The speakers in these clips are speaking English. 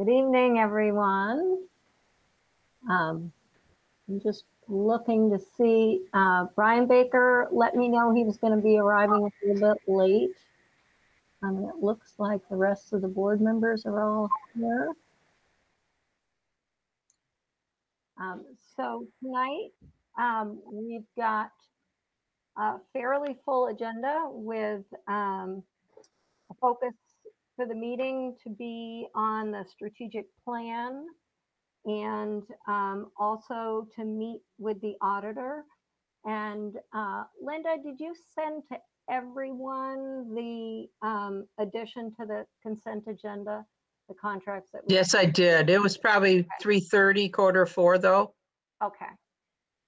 Good evening, everyone. Um, I'm just looking to see, uh, Brian Baker let me know he was going to be arriving a little bit late. Um, it looks like the rest of the board members are all here. Um, so tonight, um, we've got a fairly full agenda with, um, a focus for the meeting to be on the strategic plan and um, also to meet with the auditor. And uh, Linda, did you send to everyone the um, addition to the consent agenda, the contracts that? we- Yes, I did. It was probably 3:30, quarter four, though. Okay.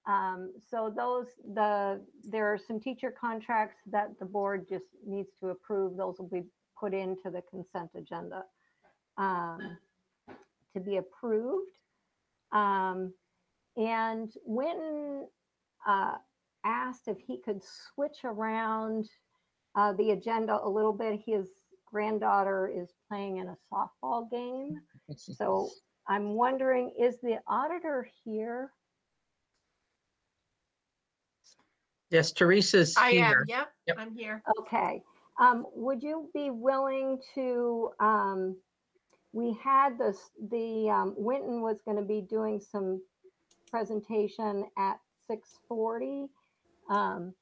Um, so those, the, there are some teacher contracts that the board just needs to approve. Those will be put into the consent agenda um, to be approved. Um, and Winton uh, asked if he could switch around uh, the agenda a little bit. His granddaughter is playing in a softball game. So I'm wondering, is the auditor here? Yes, Teresa's I am, here. yep, Yep. I'm here. Okay, um, would you be willing to, um, we had this, the, um, Winton was gonna be doing some presentation at six forty. Um,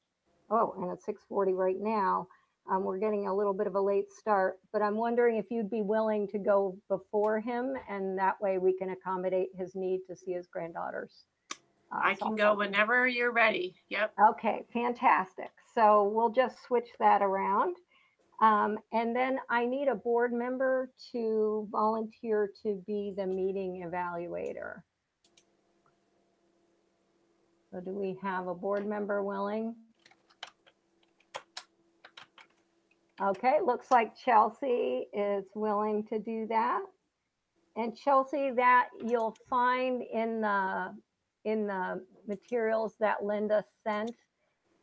oh, and it's six forty right now. Um, we're getting a little bit of a late start, but I'm wondering if you'd be willing to go before him and that way we can accommodate his need to see his granddaughters. uh, I can go whenever you're ready. Yep. Okay, fantastic. So we'll just switch that around. Um, and then I need a board member to volunteer to be the meeting evaluator. So do we have a board member willing? Okay, looks like Chelsea is willing to do that. And Chelsea, that you'll find in the, in the materials that Linda sent,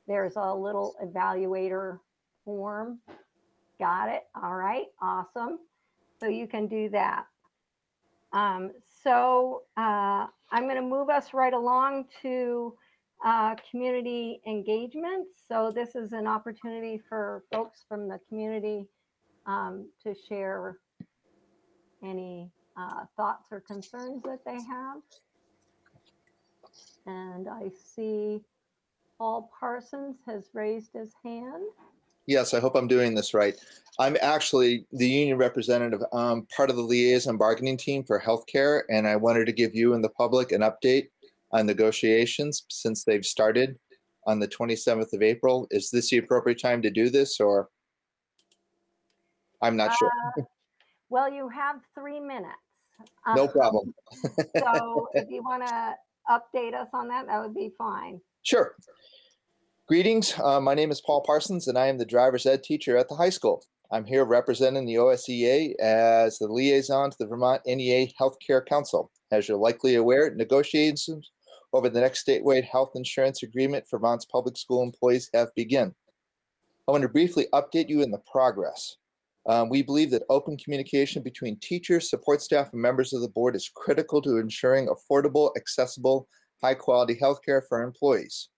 there's a little evaluator form. Got it. All right, awesome. So you can do that. Um, so uh, I'm going to move us right along to uh, community engagement. So this is an opportunity for folks from the community um, to share any uh, thoughts or concerns that they have. And I see Paul Parsons has raised his hand. Yes, I hope I'm doing this right. I'm actually the union representative, um, part of the liaison bargaining team for healthcare, and I wanted to give you and the public an update on negotiations since they've started on the 27th of April. Is this the appropriate time to do this, or? I'm not sure. Uh, Well, you have three minutes. No Um, problem. So if you want to update us on that, that would be fine. Sure. Greetings. Uh, my name is Paul Parsons, and I am the driver's ed teacher at the high school. I'm here representing the OSEA as the liaison to the Vermont NEA Healthcare Council. As you're likely aware, negotiations over the next statewide health insurance agreement for Vermont's public school employees have begun. I want to briefly update you in the progress. Um, we believe that open communication between teachers, support staff, and members of the board is critical to ensuring affordable, accessible, high quality healthcare for employees.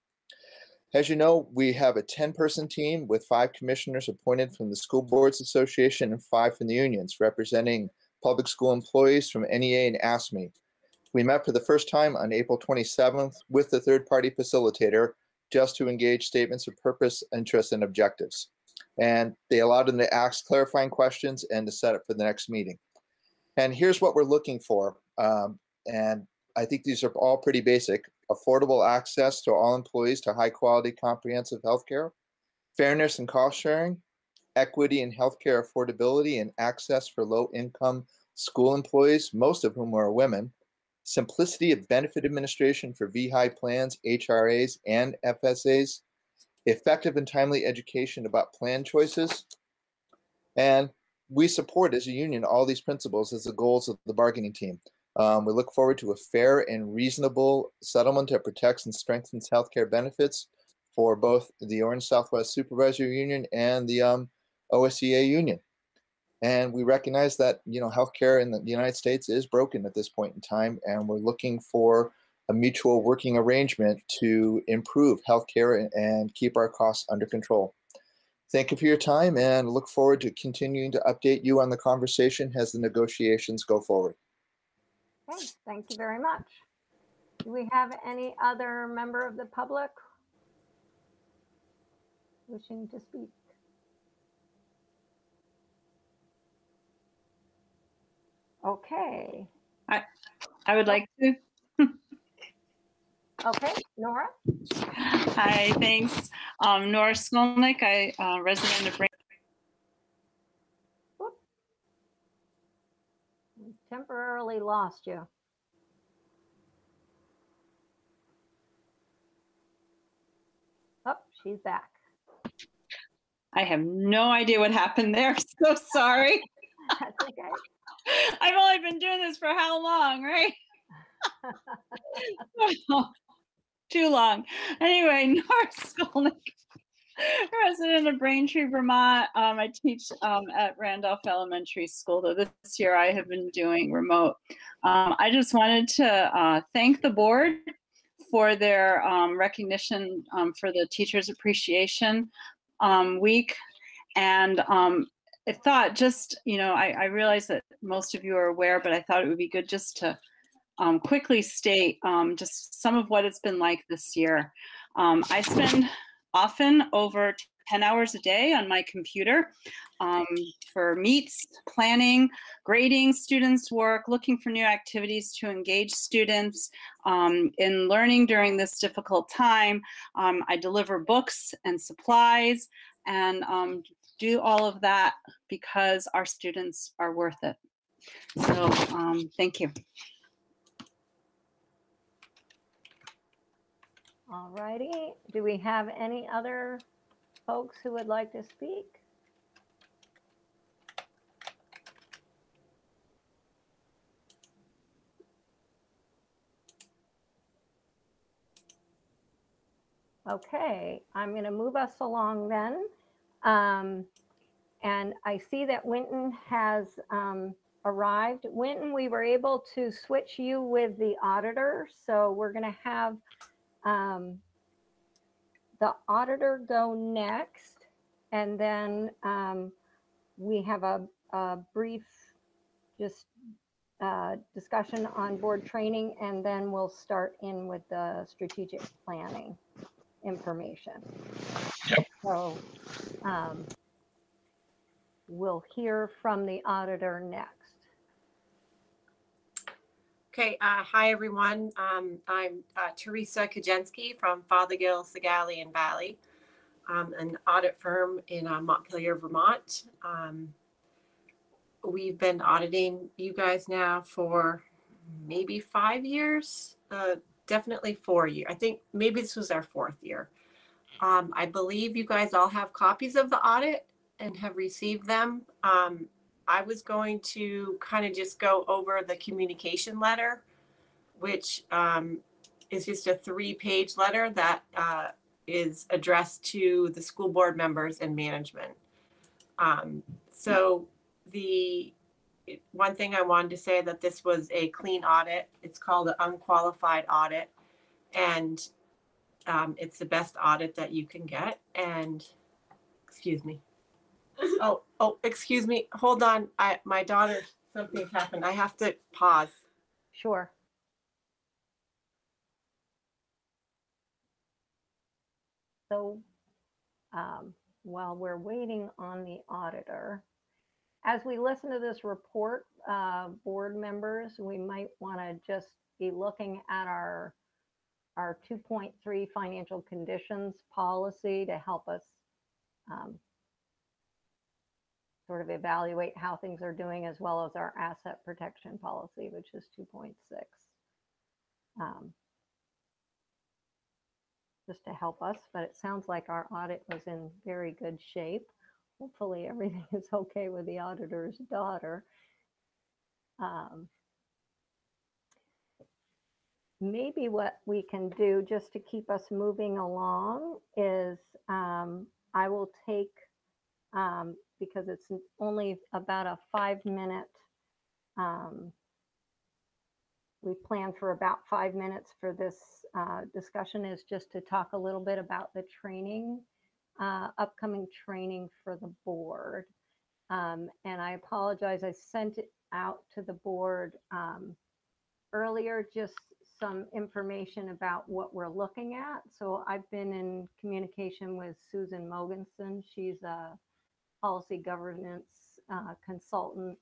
As you know, we have a 10 person team with five commissioners appointed from the School Boards Association and five from the unions, representing public school employees from NEA and AFSCME. We met for the first time on April 27th with the third party facilitator just to engage statements of purpose, interest, and objectives. And they allowed them to ask clarifying questions and to set up for the next meeting. And here's what we're looking for. Um, and I think these are all pretty basic affordable access to all employees to high quality comprehensive health care, fairness and cost sharing, equity in healthcare affordability and access for low income school employees, most of whom are women, simplicity of benefit administration for VHI plans, HRAs, and FSAs, effective and timely education about plan choices, and we support as a union all these principles as the goals of the bargaining team. Um, we look forward to a fair and reasonable settlement that protects and strengthens healthcare benefits for both the Orange Southwest Supervisory Union and the um, OSCA Union. And we recognize that, you know, healthcare in the United States is broken at this point in time, and we're looking for a mutual working arrangement to improve healthcare and- and keep our costs under control. Thank you for your time and look forward to continuing to update you on the conversation as the negotiations go forward. Okay, thank you very much. Do we have any other member of the public wishing to speak? Okay, I I would like to. okay, Nora? Hi, thanks. Um, Nora Skolnick, I, uh, resident of Brain. We Temporarily lost you. Oh, she's back. I have no idea what happened there. So sorry. That's okay. I've only been doing this for how long, right? Too long. Anyway, Skolnick, resident of Braintree, Vermont. Um, I teach um, at Randolph Elementary School, though this year I have been doing remote. Um, I just wanted to uh, thank the board for their um, recognition um, for the Teachers Appreciation um, Week. And I thought just, you know, I, I realize that most of you are aware, but I thought it would be good just to quickly state just some of what it's been like this year. I spend often over 10 hours a day on my computer um, for meets, planning, grading students' work, looking for new activities to engage students um, in learning during this difficult time. Um, I deliver books and supplies and um, do all of that because our students are worth it. So um, thank you. All righty. Do we have any other folks who would like to speak? Okay, I'm going to move us along then. Um, and I see that Winton has um, arrived. Winton, we were able to switch you with the auditor, so we're going to have um, the auditor go next, and then um, we have a, a brief just uh, discussion on board training, and then we'll start in with the strategic planning information. Yep. So um, we'll hear from the auditor next. Okay, uh, hi, everyone. Um, I'm uh, Teresa Kajensky from Fothergill, Segale and Valley, um, an audit firm in uh, Montpelier, Vermont. Um, we've been auditing you guys now for maybe five years, uh, definitely four years. I think maybe this was our fourth year. Um, I believe you guys all have copies of the audit and have received them. I was going to kind of just go over the communication letter, which um, is just a three-page letter that uh, is addressed to the school board members and management. Um, so the one thing I wanted to say that this was a clean audit. It's called an unqualified audit, and um, it's the best audit that you can get. And excuse me. Oh, oh, excuse me. Hold on. I my daughter something's happened. I have to pause. Sure. So um, while we're waiting on the auditor, as we listen to this report, uh, board members, we might want to just be looking at our our 2.3 financial conditions policy to help us um, sort of evaluate how things are doing as well as our asset protection policy, which is 2.6. Um, just to help us, but it sounds like our audit was in very good shape. Hopefully everything is okay with the auditor's daughter. Um, maybe what we can do just to keep us moving along is um, I will take um, because it's only about a five minute. Um, we plan for about five minutes for this uh, discussion is just to talk a little bit about the training, uh, upcoming training for the board. Um, and I apologize, I sent it out to the board um, earlier, just some information about what we're looking at. So I've been in communication with Susan Mogensen. She's a policy governance uh, consultant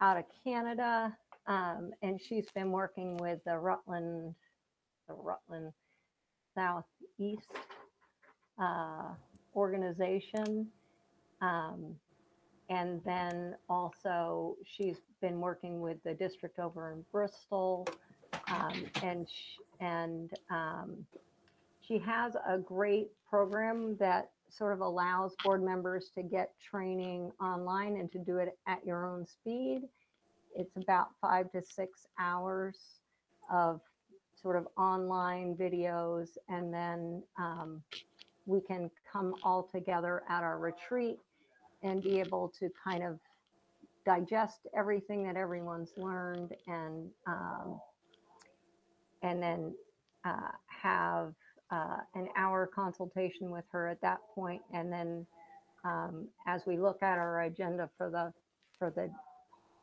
out of Canada. Um, and she's been working with the Rutland, the Rutland Southeast uh, organization. Um, and then also she's been working with the district over in Bristol. Um, and, and, um, she has a great program that sort of allows board members to get training online and to do it at your own speed. It's about five to six hours of sort of online videos and then, um, we can come all together at our retreat and be able to kind of digest everything that everyone's learned and um, and then uh, have uh, an hour consultation with her at that point and then um, as we look at our agenda for the for the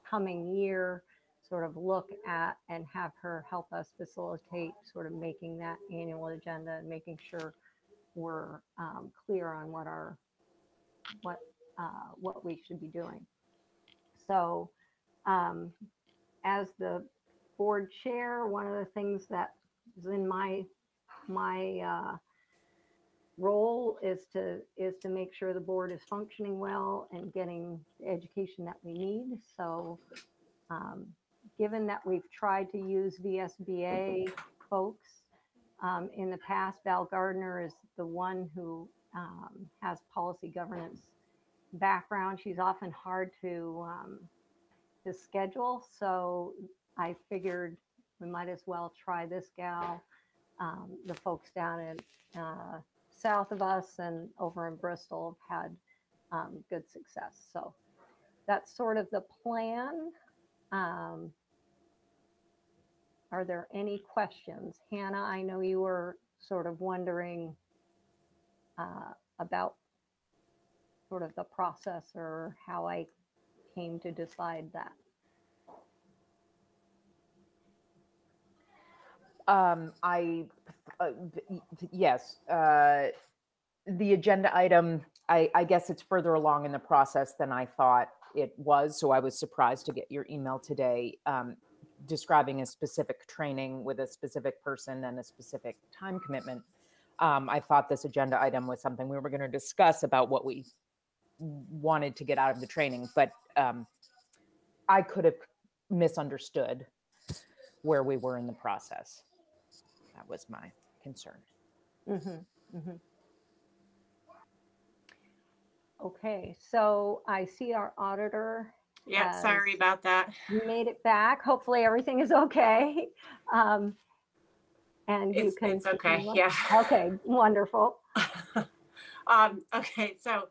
coming year sort of look at and have her help us facilitate sort of making that annual agenda and making sure we're um, clear on what our what uh, what we should be doing. So, um, as the board chair, one of the things that is in my my uh, role is to is to make sure the board is functioning well and getting the education that we need. So, um, given that we've tried to use VSBA folks um, in the past, Val Gardner is the one who um, has policy governance background. She's often hard to um, to schedule, so I figured we might as well try this gal. Um, the folks down in uh, south of us and over in Bristol have had um, good success. So that's sort of the plan. Um, are there any questions? Hannah, I know you were sort of wondering uh, about sort of the process or how I came to decide that. Um, I, uh, yes, uh, the agenda item, I, I guess it's further along in the process than I thought it was. So I was surprised to get your email today, um, describing a specific training with a specific person and a specific time commitment. Um, I thought this agenda item was something we were going to discuss about what we wanted to get out of the training, but, um, I could have misunderstood where we were in the process. That was my concern. Mhm, mhm. Okay, so I see our auditor Yeah, sorry about that. You made it back. Hopefully everything is okay. Um, and you It's, can. it's okay, yeah. Okay, wonderful. um, okay, so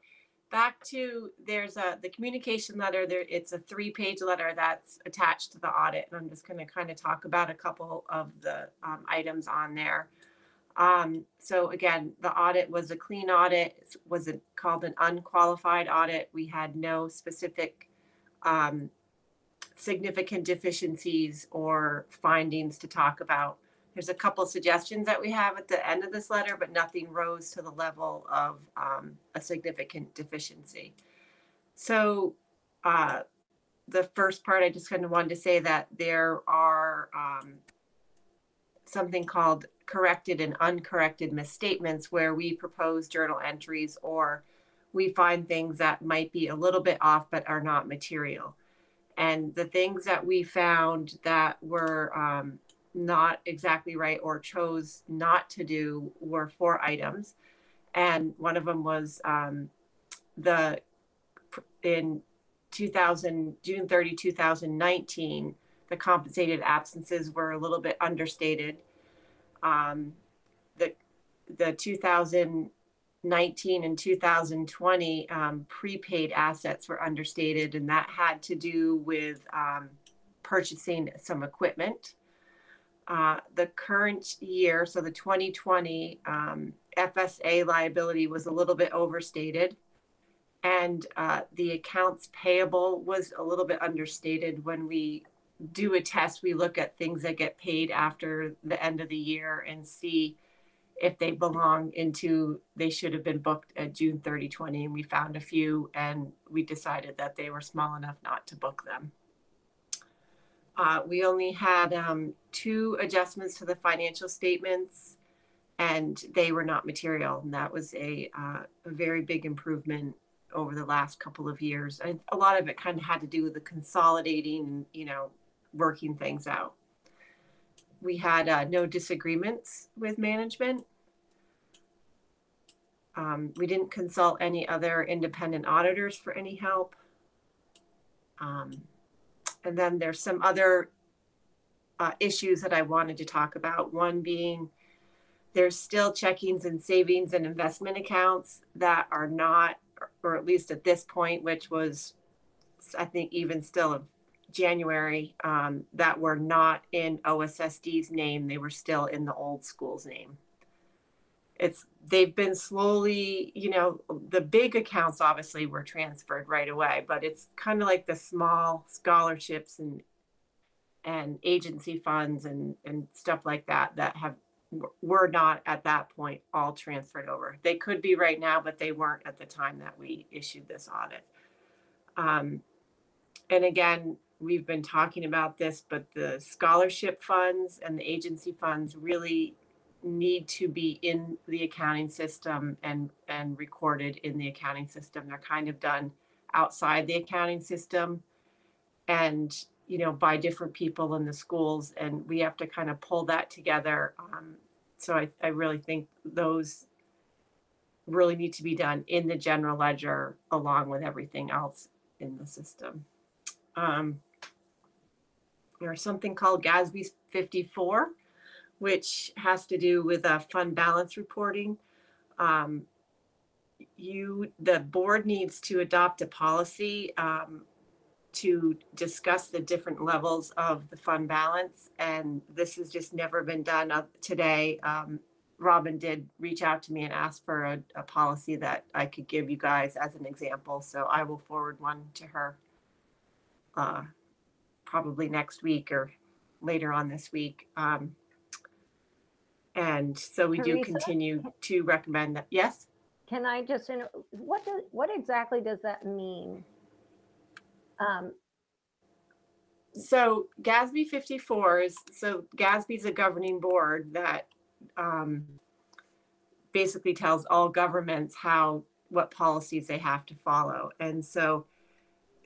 back to there's a the communication letter. There, it's a three-page letter that's attached to the audit, and I'm just going to kind of talk about a couple of the um, items on there. Um, so again, the audit was a clean audit. It was it called an unqualified audit. We had no specific um, significant deficiencies or findings to talk about. There's a couple suggestions that we have at the end of this letter, but nothing rose to the level of um, a significant deficiency. So uh, the first part, I just kind of wanted to say that there are um, something called corrected and uncorrected misstatements where we propose journal entries or we find things that might be a little bit off but are not material. And the things that we found that were um, not exactly right or chose not to do were four items. And one of them was um, the in 2000, June 30, 2019, the compensated absences were a little bit understated. Um, the the 2000 2019 and 2020, um, prepaid assets were understated, and that had to do with um, purchasing some equipment. Uh, the current year, so the 2020 um, FSA liability was a little bit overstated. And uh, the accounts payable was a little bit understated. When we do a test, we look at things that get paid after the end of the year and see if they belong into, they should have been booked at June 30, 20. And we found a few and we decided that they were small enough not to book them. Uh, we only had um, two adjustments to the financial statements and they were not material. And that was a, uh, a very big improvement over the last couple of years. And a lot of it kind of had to do with the consolidating, you know, working things out. We had uh, no disagreements with management. Um, we didn't consult any other independent auditors for any help. Um, and then there's some other uh, issues that I wanted to talk about. One being there's still checkings and savings and investment accounts that are not, or at least at this point, which was, I think, even still of January, um, that were not in OSSD's name. They were still in the old school's name. It's they've been slowly, you know, the big accounts obviously were transferred right away, but it's kind of like the small scholarships and and agency funds and and stuff like that that have were not at that point all transferred over. They could be right now, but they weren't at the time that we issued this audit. Um, and again, we've been talking about this, but the scholarship funds and the agency funds really need to be in the accounting system and and recorded in the accounting system. They're kind of done outside the accounting system. And you know by different people in the schools and we have to kind of pull that together. Um, so I, I really think those really need to be done in the general ledger along with everything else in the system. Um, there's something called GASB 54 which has to do with a fund balance reporting um, you the board needs to adopt a policy um, to discuss the different levels of the fund balance. And this has just never been done uh, today. Um, Robin did reach out to me and ask for a, a policy that I could give you guys as an example. So I will forward one to her uh, probably next week or later on this week. Um, and so we do Teresa? continue to recommend that. Yes? Can I just, inter- what does, what exactly does that mean? Um, So GASB 54 is, so GASB is a governing board that um, basically tells all governments how, what policies they have to follow. And so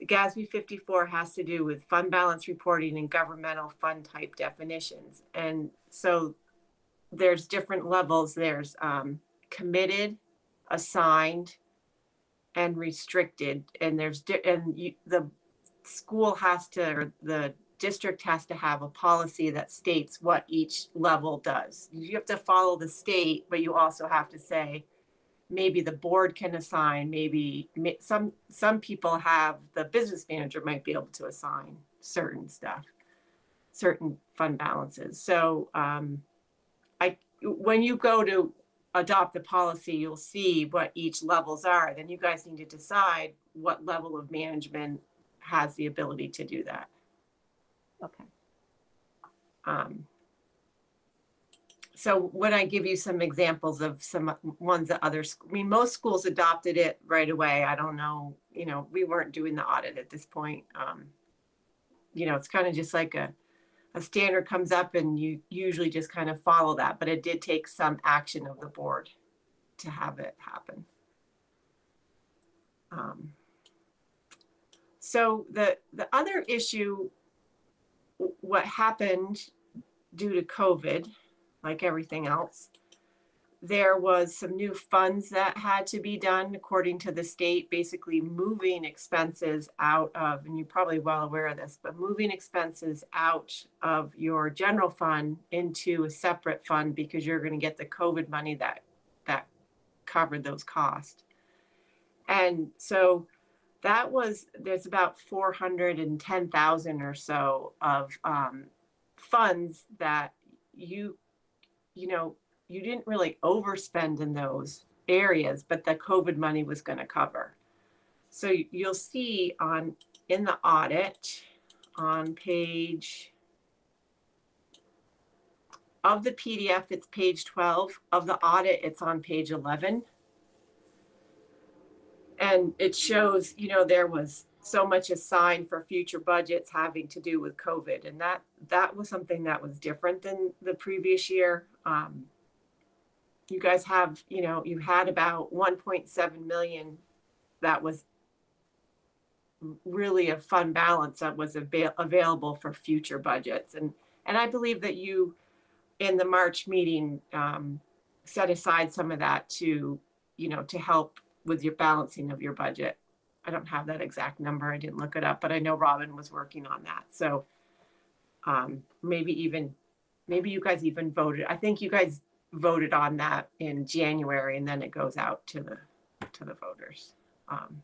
GASB 54 has to do with fund balance reporting and governmental fund type definitions. And so there's different levels. There's um, committed, assigned, and restricted. And there's, di- and you, the school has to, or the district has to have a policy that states what each level does. You have to follow the state, but you also have to say, maybe the board can assign, maybe ma- some, some people have, the business manager might be able to assign certain stuff, certain fund balances. So, um, when you go to adopt the policy, you'll see what each levels are. Then you guys need to decide what level of management has the ability to do that. okay, Um, so when I give you some examples of some ones that others, I mean, most schools adopted it right away. I don't know, you know, we weren't doing the audit at this point. Um, you know, it's kind of just like a, a standard comes up and you usually just kind of follow that, but it did take some action of the board to have it happen. Um, so the, the other issue, what happened due to COVID, like everything else, there was some new funds that had to be done according to the state, basically moving expenses out of, and you're probably well aware of this, but moving expenses out of your general fund into a separate fund because you're going to get the COVID money that that covered those costs. And so that was, there's about four hundred and ten thousand or so of um, funds that you, you know, you didn't really overspend in those areas, but the COVID money was going to cover. So you'll see on, in the audit, on page of the PDF, it's page 12. Of the audit, it's on page 11. And it shows, you know, there was so much assigned for future budgets having to do with COVID. And that, that was something that was different than the previous year. Um, you guys have, you know, you had about 1.7 million that was really a fund balance that was avail- available for future budgets. And, and I believe that you, in the March meeting, um, set aside some of that to, you know, to help with your balancing of your budget. I don't have that exact number. I didn't look it up, but I know Robin was working on that. So um, maybe even, maybe you guys even voted. I think you guys voted on that in January and then it goes out to the, to the voters. Um,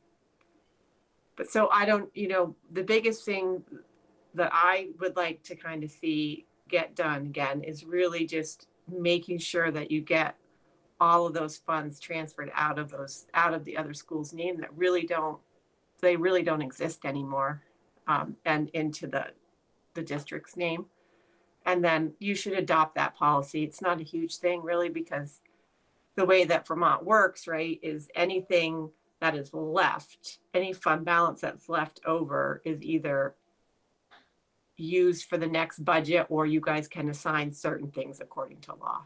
but so I don't, you know, the biggest thing that I would like to kind of see get done again is really just making sure that you get all of those funds transferred out of those, out of the other schools' name that really don't, they really don't exist anymore. Um, and into the, the district's name. And then you should adopt that policy. It's not a huge thing really because the way that Vermont works, right, is anything that is left, any fund balance that's left over is either used for the next budget or you guys can assign certain things according to law.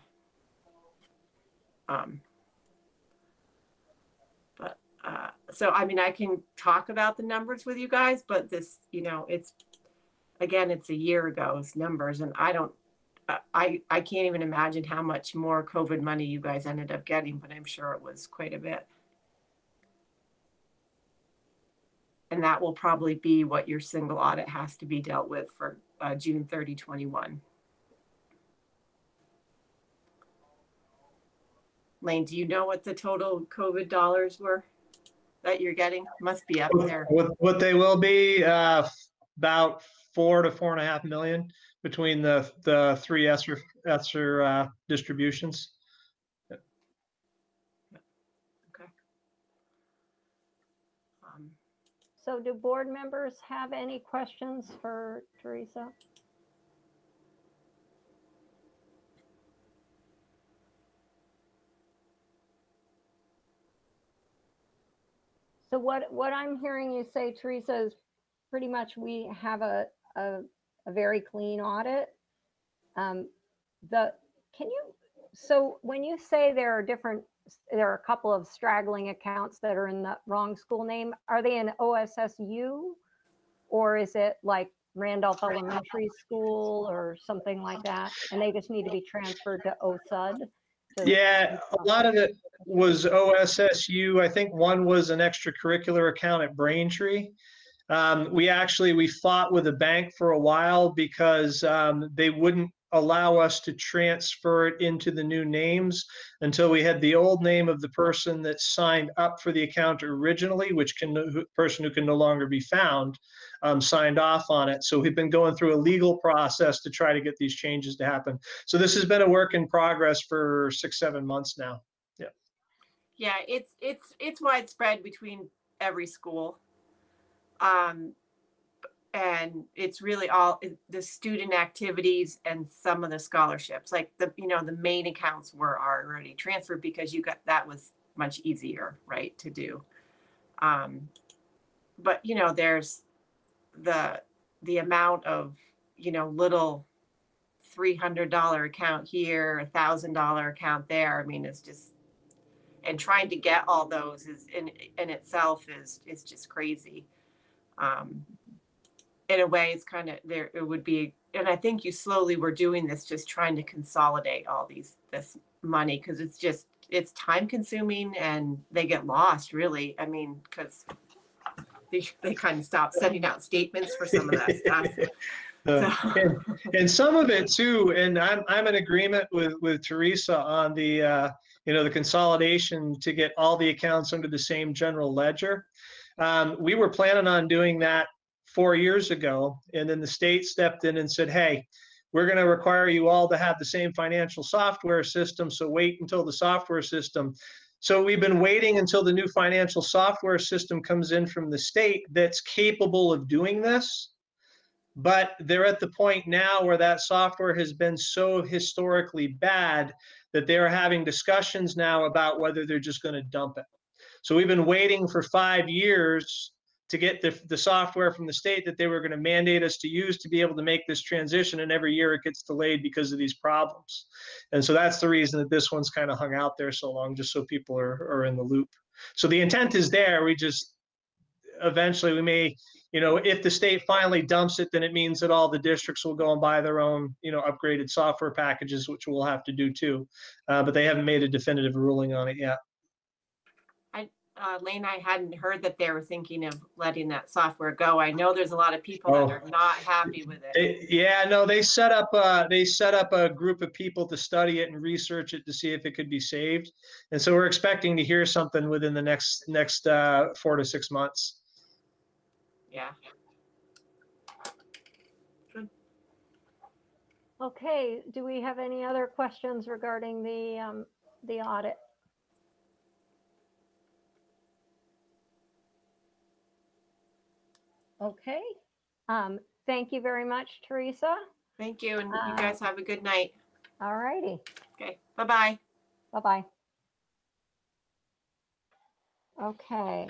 Um, but, uh, so I mean, I can talk about the numbers with you guys, but this, you know, it's, again, it's a year ago's numbers and I don't, I- I, I can't even imagine how much more COVID money you guys ended up getting, but I'm sure it was quite a bit. And that will probably be what your single audit has to be dealt with for uh, June 30, 21. Lane, do you know what the total COVID dollars were that you're getting? Must be up there. What, what they will be, uh, about four to four and a half million between the, the three ESSER, ESSER, uh, distributions. Um, So do board members have any questions for Teresa? So what, what I'm hearing you say, Teresa, is pretty much we have a, a, a very clean audit. Um, The, can you, so when you say there are different, there are a couple of straggling accounts that are in the wrong school name, are they in OSSU? Or is it like Randolph Elementary School or something like that? And they just need to be transferred to OSUD? Yeah, a lot of it was OSSU. I think one was an extracurricular account at Braintree. Um, we actually, we fought with a bank for a while because, um, they wouldn't allow us to transfer it into the new names until we had the old name of the person that signed up for the account originally, which can, who- person who can no longer be found, um, signed off on it. So we've been going through a legal process to try to get these changes to happen. So this has been a work in progress for six, seven months now. Yeah, Yeah, it's, it's, it's widespread between every school. Um, and it's really all the student activities and some of the scholarships, like the, you know, the main accounts were already transferred because you got, that was much easier, right, to do. Um, but you know, there's the, the amount of, you know, little three hundred dollar account here, thousand dollar account there, I mean, it's just, and trying to get all those is in, in itself is, is just crazy. Um, in a way, it's kind of there, it would be, and I think you slowly were doing this, just trying to consolidate all these, this money, because it's just, it's time consuming and they get lost, really. I mean, because they, they kind of stop sending out statements for some of that stuff. Uh, And and some of it too, and I'm, I'm in agreement with, with Teresa on the, uh, you know, the consolidation to get all the accounts under the same general ledger. Um, we were planning on doing that four years ago, and then the state stepped in and said, hey, we're going to require you all to have the same financial software system. So wait until the software system. So we've been waiting until the new financial software system comes in from the state that's capable of doing this. But they're at the point now where that software has been so historically bad that they're having discussions now about whether they're just going to dump it. So we've been waiting for five years to get the, the software from the state that they were going to mandate us to use to be able to make this transition. And every year it gets delayed because of these problems. And so that's the reason that this one's kind of hung out there so long, just so people are, are in the loop. So the intent is there. We just eventually we may, you know, if the state finally dumps it, then it means that all the districts will go and buy their own, you know, upgraded software packages, which we'll have to do too. Uh, but they haven't made a definitive ruling on it yet. Uh, Lane, I hadn't heard that they were thinking of letting that software go. I know there's a lot of people that Oh. are not happy with it. It- yeah, no, they set up uh, they set up a group of people to study it and research it to see if it could be saved, and so we're expecting to hear something within the next next uh, four to six months. Yeah. Okay, do we have any other questions regarding the, um, the audit? Okay, um, thank you very much, Teresa. Thank you, and you Uh, guys have a good night. All righty, Okay, bye-bye. bye-bye. Okay,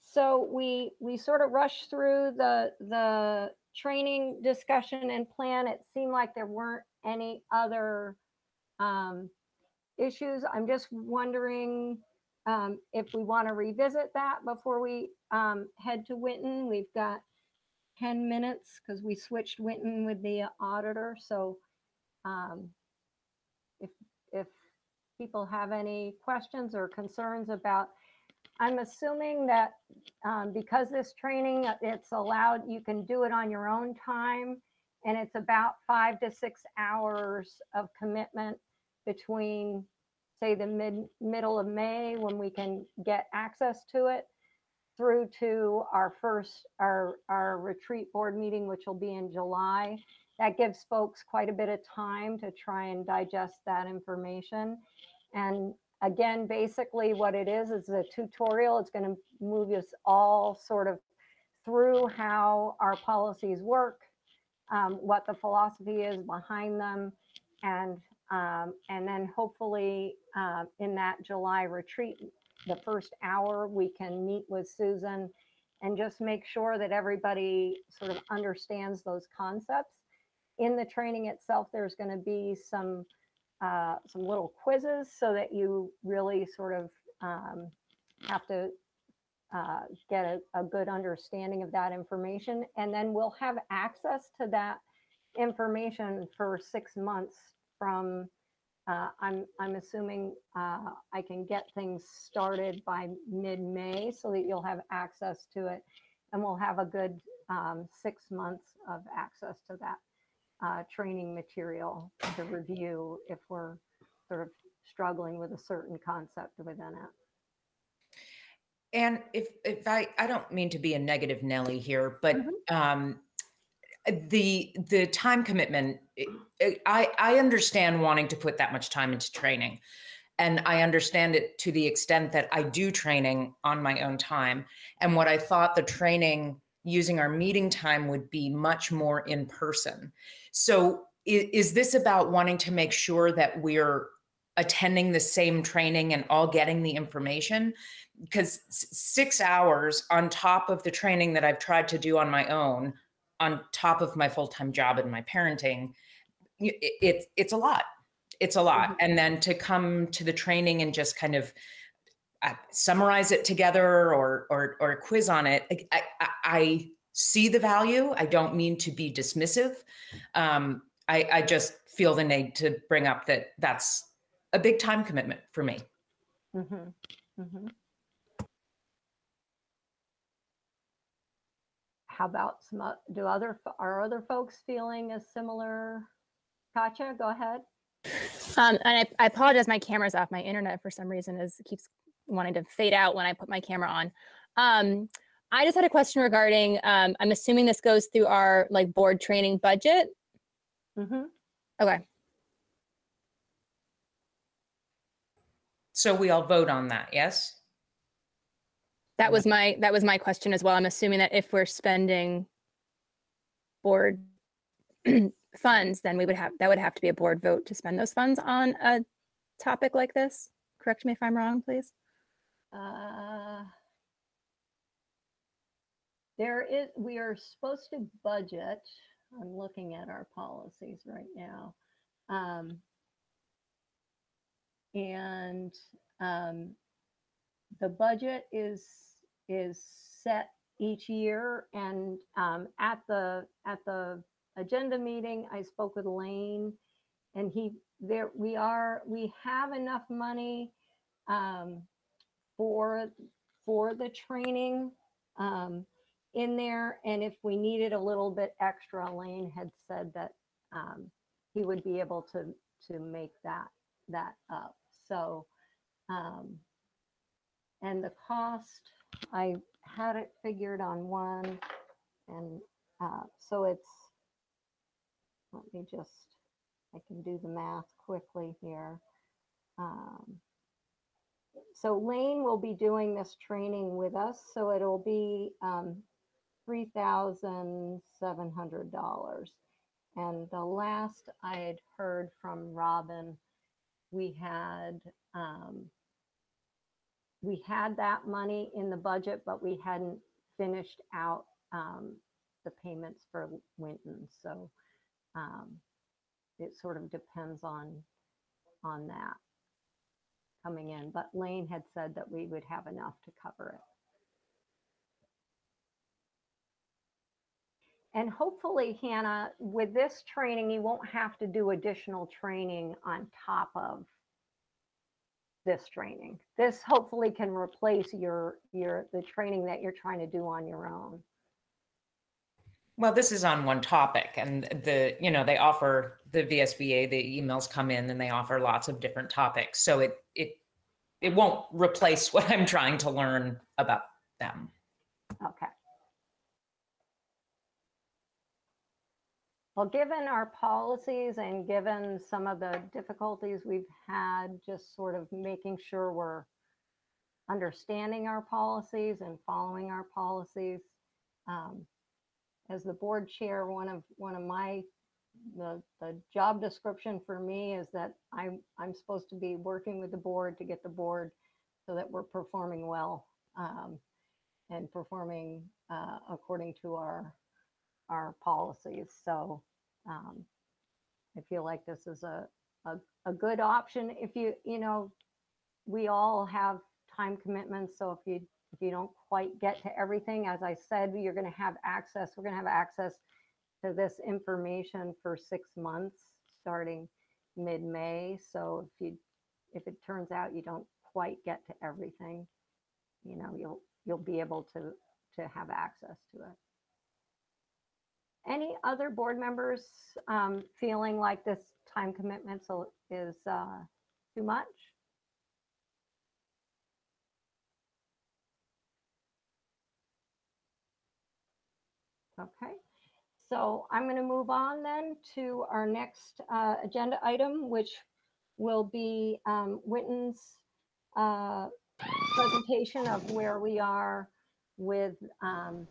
so we, we sort of rushed through the, the training discussion and plan. It seemed like there weren't any other um, issues. I'm just wondering um, if we want to revisit that before we um, head to Winton. We've got 10 minutes because we switched Winton with the auditor. So um, if, if people have any questions or concerns about, I'm assuming that um, because this training, uh, it's allowed, you can do it on your own time. And it's about five to six hours of commitment between, say, the mid, middle of May, when we can get access to it, through to our first, our, our retreat board meeting, which will be in July. That gives folks quite a bit of time to try and digest that information. And again, basically what it is, is a tutorial. It's going to move us all sort of through how our policies work, um, what the philosophy is behind them, and um, and then hopefully uh, in that July retreat, the first hour we can meet with Susan and just make sure that everybody sort of understands those concepts. In the training itself, there's going to be some uh, some little quizzes so that you really sort of um, have to uh, get a, a good understanding of that information. And then we'll have access to that information for six months from, uh, I'm, I'm assuming uh, I can get things started by mid-May so that you'll have access to it. And we'll have a good um, six months of access to that uh, training material to review if we're sort of struggling with a certain concept within it. And if if I I don't mean to be a negative Nelly here, but Mhm. um, the the time commitment, it- it- I I understand wanting to put that much time into training, and I understand it to the extent that I do training on my own time. And what I thought the training using our meeting time would be much more in person. So is, is this about wanting to make sure that we're attending the same training and all getting the information? because six hours on top of the training that I've tried to do on my own, on top of my full time job and my parenting, it, it it's a lot. It's a lot, Mhm. and then to come to the training and just kind of uh, summarize it together or or or a quiz on it. I, I, I- see the value. I don't mean to be dismissive. Um, I, I just feel the need to bring up that that's a big time commitment for me. Mhm, mhm. How about some, o- do other, are other folks feeling a similar? Katya, go ahead. Um, and I, I apologize, my camera's off. My internet for some reason is keeps wanting to fade out when I put my camera on. Um, I just had a question regarding. Um, I'm assuming this goes through our like board training budget. Mhm. Okay. So we all vote on that, yes? That was my that was my question as well. I'm assuming that if we're spending board funds, then we would have that would have to be a board vote to spend those funds on a topic like this. Correct me if I'm wrong, please. Uh, There is, we are supposed to budget, I'm looking at our policies right now. Um, And um, the budget is, is set each year and um, at the, at the agenda meeting, I spoke with Lane and he, there, we are, we have enough money um, for, for the training um, in there. And if we needed a little bit extra, Lane had said that um, he would be able to, to make that, that up. So, um, and the cost, I had it figured on one. And uh, so it's, let me just, I can do the math quickly here. Um, so Lane will be doing this training with us, so it'll be um, three thousand seven hundred dollars. And the last I had heard from Robin, we had um, we had that money in the budget, but we hadn't finished out um, the payments for Winton. So um, it sort of depends on on that coming in, but Lane had said that we would have enough to cover it. And hopefully, Hannah, with this training, you won't have to do additional training on top of this training. This hopefully can replace your, your, the training that you're trying to do on your own. Well, this is on one topic and the, you know, they offer the VSBA, the emails come in and they offer lots of different topics. So it, it, it won't replace what I'm trying to learn about them. Okay. Well, given our policies and given some of the difficulties we've had, just sort of making sure we're understanding our policies and following our policies. um, As the board chair, one of, one of my, the, the job description for me is that I'm, I'm supposed to be working with the board to get the board so that we're performing well. um, and performing uh, according to our, our policies. So um, I feel like this is a, a, a good option if you, you know, we all have time commitments. So if you, if you don't quite get to everything, as I said, you're going to have access, we're going to have access to this information for six months, starting mid-May. So if you, if it turns out you don't quite get to everything, you know, you'll, you'll be able to, to have access to it. Any other board members um, feeling like this time commitment so- is uh, too much? Okay, so I'm going to move on then to our next uh, agenda item, which will be um, Winton's uh, presentation of where we are with um,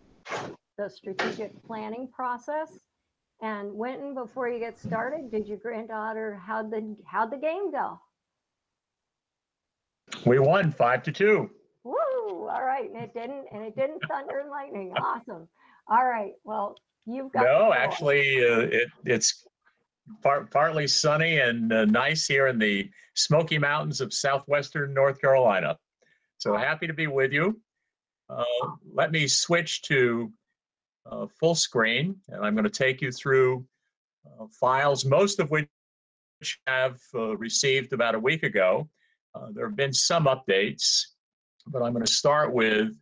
the strategic planning process. And Winton, before you get started, did your granddaughter, how'd the, how'd the game go? We won five to two. Woo, all right, and it didn't, and it didn't thunder and lightning, awesome. All right, well, you've got. No, actually, uh, it, it's part, partly sunny and uh, nice here in the Smoky Mountains of southwestern North Carolina. So happy to be with you. Uh, let me switch to uh, full screen, and I'm going to take you through uh, files, most of which have uh, received about a week ago. Uh, there have been some updates, but I'm going to start with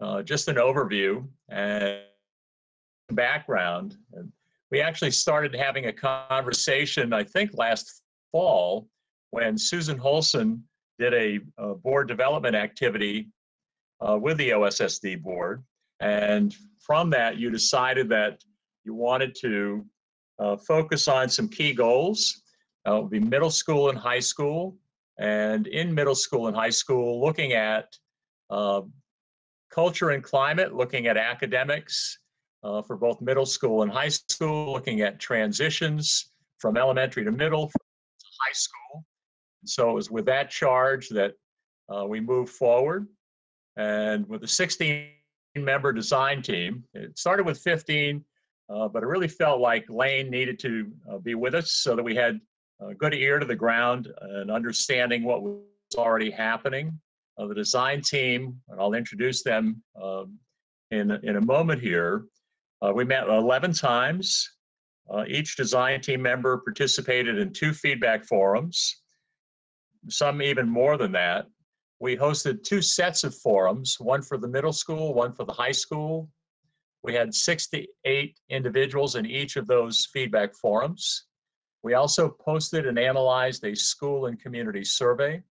uh, just an overview and background. And we actually started having a conversation, I think, last fall when Susan Holson did a, a board development activity uh, with the OSSD board. And from that, you decided that you wanted to uh, focus on some key goals. It would be middle school and high school. And in middle school and high school, looking at uh, culture and climate, looking at academics uh, for both middle school and high school, looking at transitions from elementary to middle to high school. So it was with that charge that uh, we moved forward. And with the 16 member design team, it started with 15, uh, but it really felt like Lane needed to uh, be with us so that we had a good ear to the ground and understanding what was already happening. Uh, the design team, and I'll introduce them um, in, in a moment here. Uh, we met 11 times. Uh, each design team member participated in two feedback forums, some even more than that. We hosted two sets of forums, one for the middle school, one for the high school. We had 68 individuals in each of those feedback forums. We also posted and analyzed a school and community survey.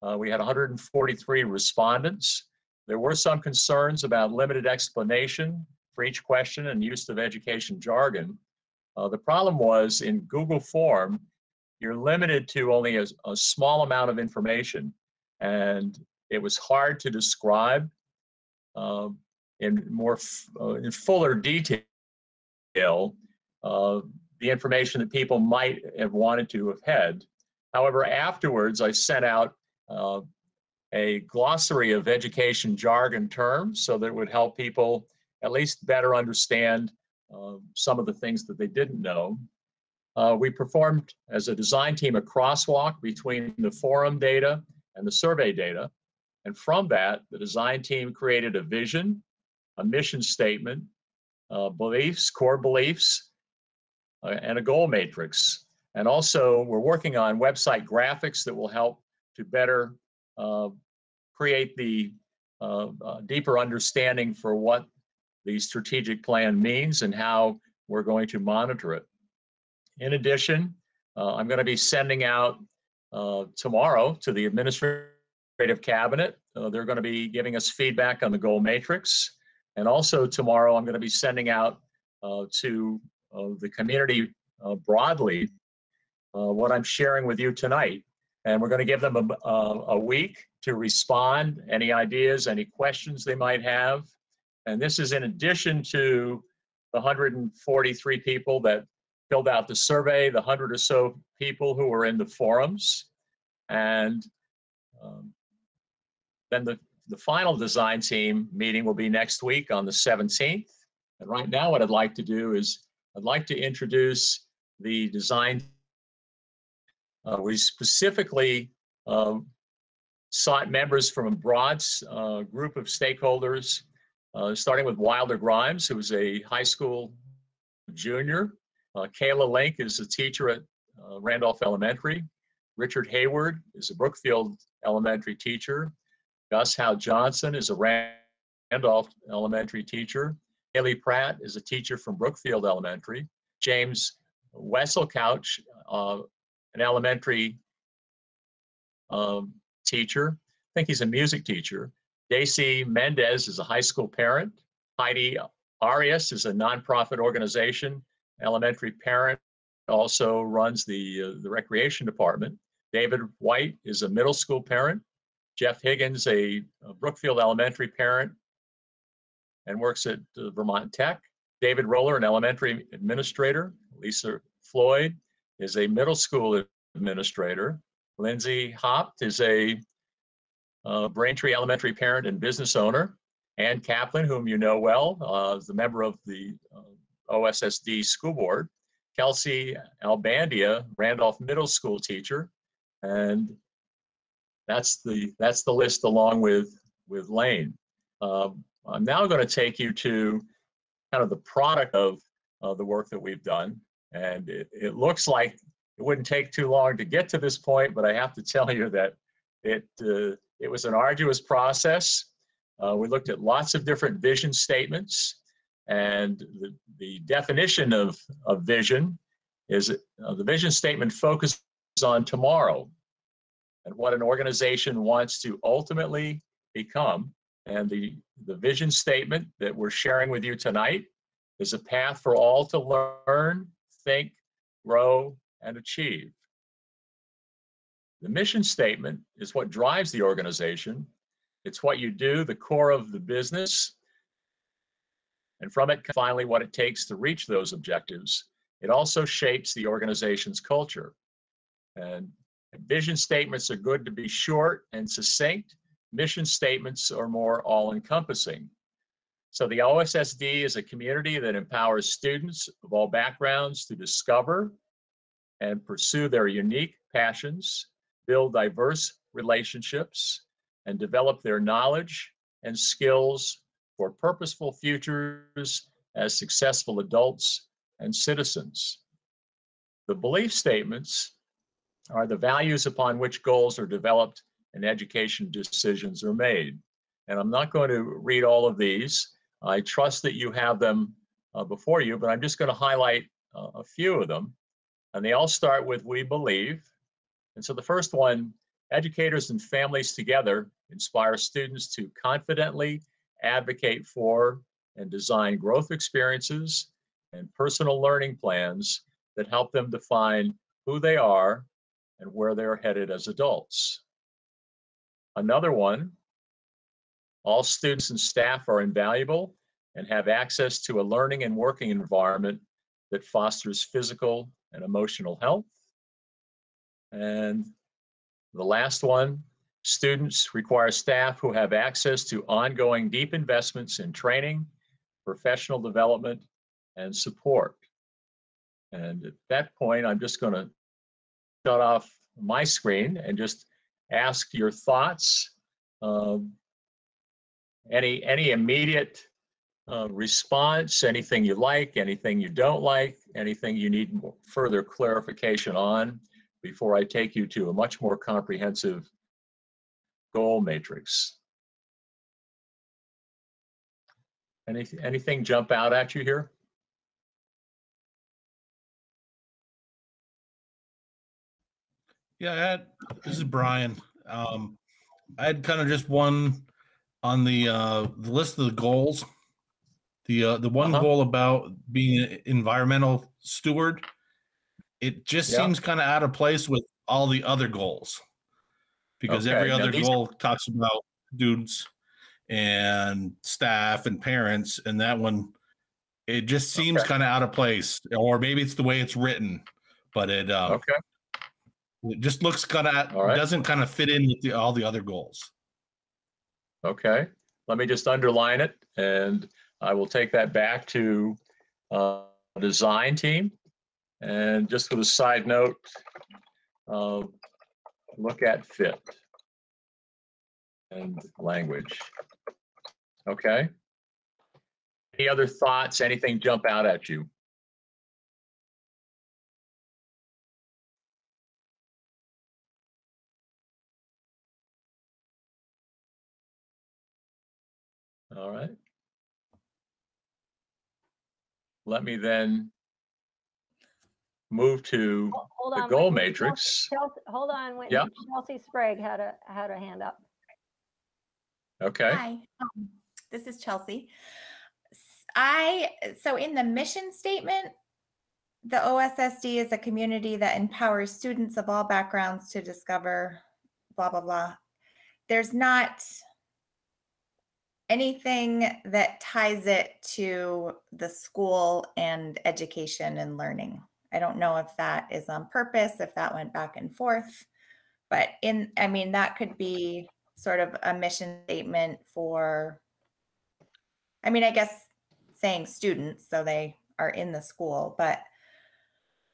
Uh, we had 143 respondents. There were some concerns about limited explanation for each question and use of education jargon. Uh, the problem was in Google Form, you're limited to only a, a small amount of information, and it was hard to describe uh, in more uh, in fuller detail uh, the information that people might have wanted to have had. However, afterwards, I sent out uh, a glossary of education jargon terms so that it would help people at least better understand uh, some of the things that they didn't know. Uh, we performed as a design team a crosswalk between the forum data and the survey data. And from that, the design team created a vision, a mission statement, uh, beliefs, core beliefs, uh, and a goal matrix. And also, we're working on website graphics that will help to better uh, create the uh, uh, deeper understanding for what the strategic plan means and how we're going to monitor it. In addition, uh, I'm going to be sending out uh, tomorrow to the administrative cabinet. Uh, they're going to be giving us feedback on the goal matrix. And also tomorrow, I'm going to be sending out uh, to uh, the community uh, broadly what I'm sharing with you tonight. And we're going to give them a, a week to respond, any ideas, any questions they might have. And this is in addition to the 143 people that filled out the survey, the 100 or so people who were in the forums. And um, then the, the final design team meeting will be next week on the 17th. And right now, what I'd like to do is I'd like to introduce the design. Uh, we specifically um, sought members from a broad uh, group of stakeholders, uh, starting with Wilder Grimes, who was a high school junior. Uh, Kayla Link is a teacher at uh, Randolph Elementary. Richard Hayward is a Brookfield Elementary teacher. Gus Howe Johnson is a Randolph Elementary teacher. Haley Pratt is a teacher from Brookfield Elementary. James Wesselcouch, uh, an elementary um, teacher. I think he's a music teacher. Daisy Mendez is a high school parent. Heidi Arias is a nonprofit organization, elementary parent, also runs the, uh, the recreation department. David White is a middle school parent. Jeff Higgins, a, a Brookfield elementary parent and works at uh, Vermont Tech. David Roller, an elementary administrator. Lisa Floyd is a middle school administrator. Lindsay Hopt is a uh, Braintree Elementary parent and business owner. Ann Kaplan, whom you know well, uh, is the member of the uh, OSSD school board. Kelsey Albandia, Randolph Middle School teacher, and that's the that's the list along with with Lane. Um, I'm now going to take you to kind of the product of uh, the work that we've done. And it, it looks like it wouldn't take too long to get to this point, but I have to tell you that it, uh, it was an arduous process. Uh, we looked at lots of different vision statements and the, the definition of, of vision is uh, the vision statement focuses on tomorrow and what an organization wants to ultimately become. And the, the vision statement that we're sharing with you tonight is a path for all to learn, think, grow, and achieve. The mission statement is what drives the organization. It's what you do, the core of the business. And from it, finally, what it takes to reach those objectives. It also shapes the organization's culture. And vision statements are good to be short and succinct. Mission statements are more all encompassing. So the OSSD is a community that empowers students of all backgrounds to discover and pursue their unique passions, build diverse relationships, and develop their knowledge and skills for purposeful futures as successful adults and citizens. The belief statements are the values upon which goals are developed and education decisions are made. And I'm not going to read all of these. I trust that you have them uh, before you, but I'm just going to highlight uh, a few of them. And they all start with we believe. And so the first one, educators and families together inspire students to confidently advocate for and design growth experiences and personal learning plans that help them define who they are and where they're headed as adults. Another one, all students and staff are invaluable and have access to a learning and working environment that fosters physical and emotional health. And the last one, students require staff who have access to ongoing deep investments in training, professional development, and support. And at that point, I'm just going to shut off my screen and just ask your thoughts. Um, any any immediate uh, response, anything you like, anything you don't like, anything you need further clarification on before I take you to a much more comprehensive goal matrix. Any, anything jump out at you here? Yeah, I had, this is Brian. Um, I had kind of just one on the uh, the list of the goals. The uh, the one Uh-huh. goal about being an environmental steward. It just Yeah. seems kind of out of place with all the other goals, because every Okay, now other goal talks about students and staff and parents, and that one, it just seems Okay. kind of out of place, or maybe it's the way it's written, but it uh, Okay, it just looks kind of right. doesn't kind of fit in with the, all the other goals. okay. Let me just underline it and I will take that back to uh, design team. And just with a side note, uh, look at fit and language. Okay. Any other thoughts? Anything jump out at you? All right. Let me then move to Ho- Hold the on. goal wait, Chelsea- matrix. Chelsea- Hold on, wait, Yeah. Chelsea Sprague had a, had a hand up. Okay, Hi, um, this is Chelsea. S- I, so in the mission statement, the OSSD is a community that empowers students of all backgrounds to discover blah, blah, blah. There's not anything that ties it to the school and education and learning. I don't know if that is on purpose, if that went back and forth. But in, I mean, that could be sort of a mission statement for, I mean, I guess saying students, so they are in the school, but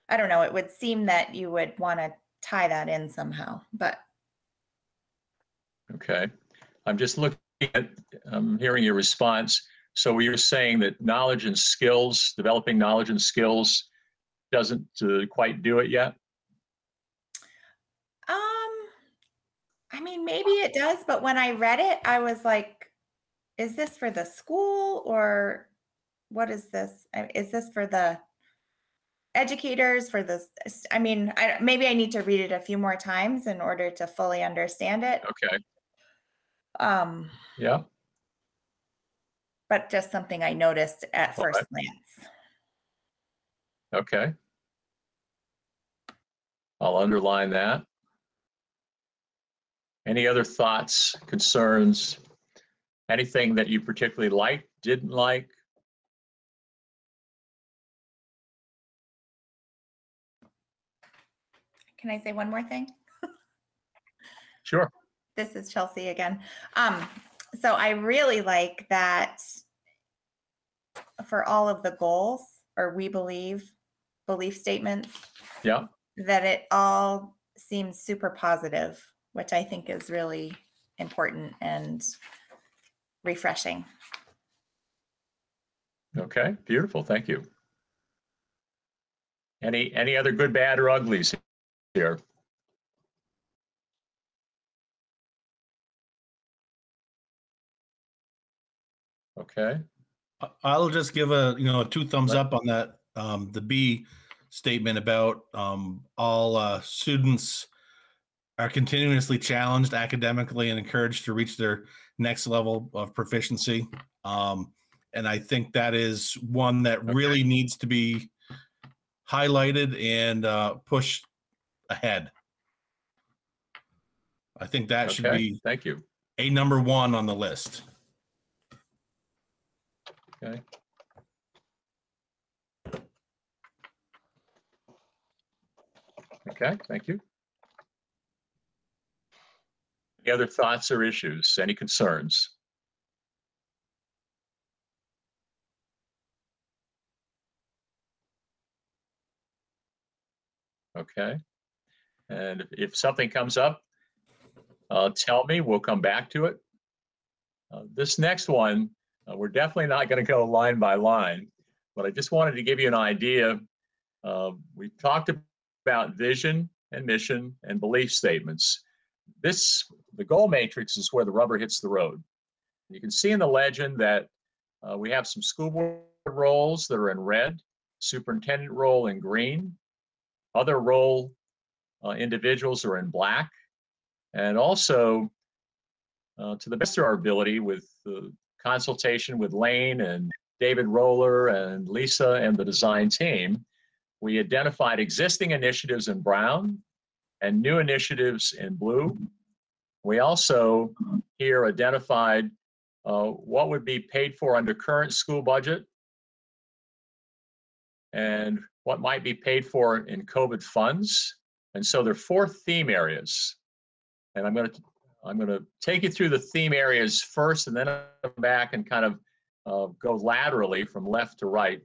I don't know, it would seem that you would want to tie that in somehow, but okay. I'm just looking at, I'm hearing your response. So you're saying that knowledge and skills, developing knowledge and skills doesn't uh, quite do it yet? um, I mean, maybe it does, but when I read it, I was like, is this for the school or what is this? Uh, Is this for the educators, for the, I mean, I, maybe I need to read it a few more times in order to fully understand it. Okay, Um, yeah, but just something I noticed at first glance. Okay. I'll underline that. Any other thoughts, concerns? Anything that you particularly liked, didn't like? Can I say one more thing? Sure. This is Chelsea again. Um, so I really like that for all of the goals, or we believe, belief statements, Yeah, that it all seems super positive, which I think is really important and refreshing. okay, beautiful, thank you. Any, any other good, bad, or uglies here? Okay, I- I'll just give a, you know, a two thumbs up on that, um, the B statement about, um, all, uh, students are continuously challenged academically and encouraged to reach their next level of proficiency. Um, and I think that is one that really needs to be highlighted and, uh, pushed ahead. I think that should be thank you. a number one on the list. Okay. Okay, thank you. Any other thoughts or issues? Any concerns? Okay. And if- something comes up, uh, tell me, we'll come back to it. Uh, This next one, uh, we're definitely not going to go line by line, but I just wanted to give you an idea. Uh, we talked about vision and mission and belief statements. This, the goal matrix is where the rubber hits the road. You can see in the legend that uh, we have some school board roles that are in red, superintendent role in green, other role uh, individuals are in black, and also uh, to the best of our ability with the consultation with Lane and David Roller and Lisa and the design team, we identified existing initiatives in brown and new initiatives in blue. We also here identified uh, what would be paid for under current school budget and what might be paid for in COVID funds. And so there are four theme areas. And I'm going to I'm going to take you through the theme areas first, and then I'll come back and kind of uh, go laterally from left to right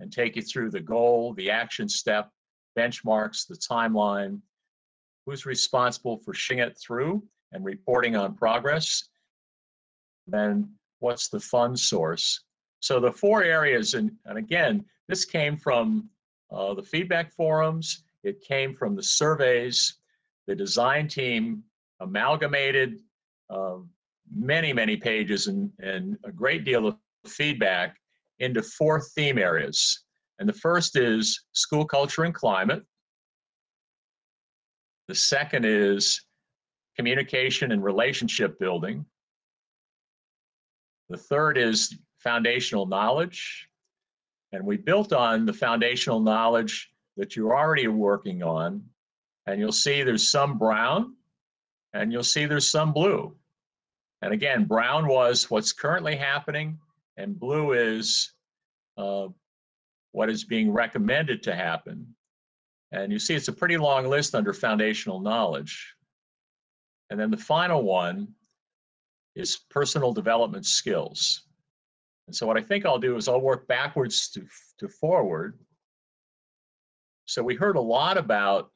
and take you through the goal, the action step, benchmarks, the timeline, who's responsible for shing it through and reporting on progress, then what's the fund source. So the four areas, and, and again, this came from uh, the feedback forums, it came from the surveys, the design team amalgamated uh, many, many pages and, and a great deal of feedback into four theme areas. And the first is school culture and climate. The second is communication and relationship building. The third is foundational knowledge. And we built on the foundational knowledge that you're already working on. And you'll see there's some brown and you'll see there's some blue. And again, brown was what's currently happening, and blue is uh, what is being recommended to happen. And you see it's a pretty long list under foundational knowledge. And then the final one is personal development skills. And so what I think I'll do is I'll work backwards to, to forward. So we heard a lot about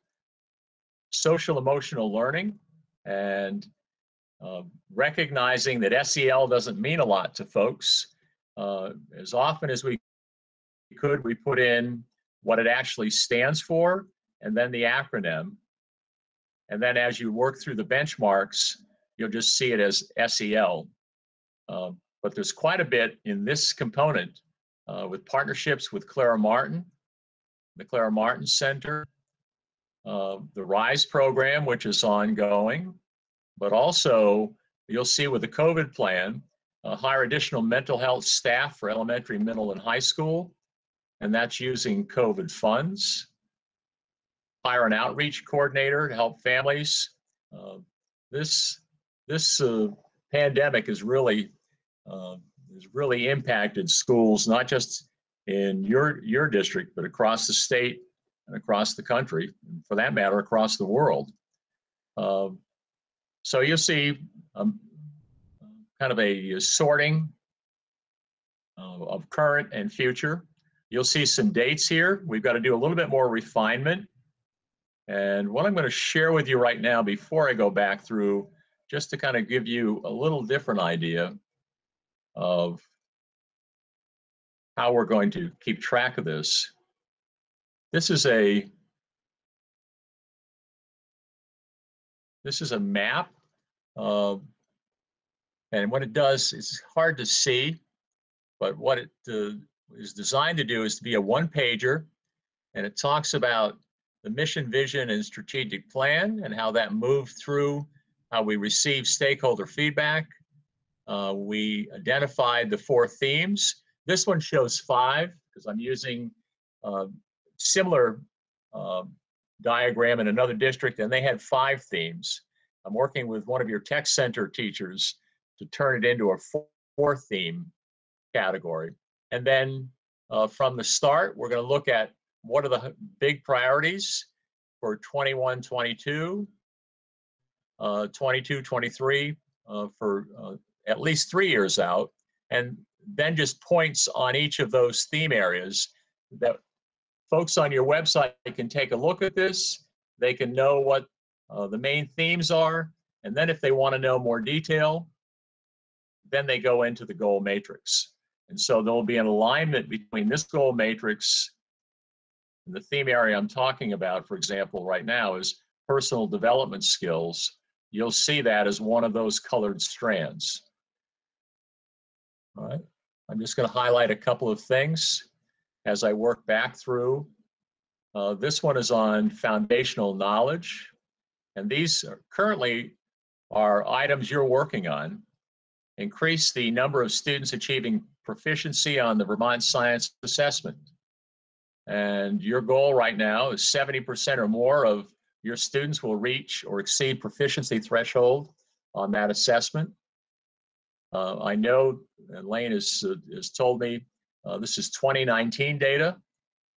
social emotional learning and uh, recognizing that SEL doesn't mean a lot to folks. Uh, as often as we could, we put in what it actually stands for and then the acronym. And then as you work through the benchmarks, you'll just see it as SEL. Uh, but there's quite a bit in this component uh, with partnerships with Clara Martin the Clara Martin Center, uh, the RISE program, which is ongoing, but also you'll see with the COVID plan, uh, hire additional mental health staff for elementary, middle, and high school, and that's using COVID funds. Hire an outreach coordinator to help families. Uh, this this uh, pandemic has really uh, has really impacted schools, not just in your your district, but across the state and across the country, and for that matter, across the world. Uh, so you'll see um, kind of a sorting uh, of current and future. You'll see some dates here. We've got to do a little bit more refinement. And what I'm going to share with you right now before I go back through, just to kind of give you a little different idea of how we're going to keep track of this. This is a this is a map, uh, and what it does, it's hard to see, but what it uh, is designed to do is to be a one pager, and it talks about the mission, vision, and strategic plan and how that moved through how we receive stakeholder feedback. Uh, we identified the four themes. This one shows five because I'm using uh, similar uh, diagram in another district and they had five themes. I'm working with one of your tech center teachers to turn it into a four, theme category. And then uh, from the start, we're going to look at what are the big priorities for 21, 22, uh, 22, 23 uh, for uh, at least three years out, and then just points on each of those theme areas that folks on your website can take a look at this. They can know what uh, the main themes are, and then if they want to know more detail, then they go into the goal matrix. And so there'll be an alignment between this goal matrix and the theme area I'm talking about, for example, right now is personal development skills. You'll see that as one of those colored strands. All right, I'm just going to highlight a couple of things as I work back through. Uh, this one is on foundational knowledge, and these are currently are items you're working on. Increase the number of students achieving proficiency on the Vermont Science Assessment. And your goal right now is 70% or more of your students will reach or exceed proficiency threshold on that assessment. Uh, I know Lane has, uh, has told me uh, this is 2019 data,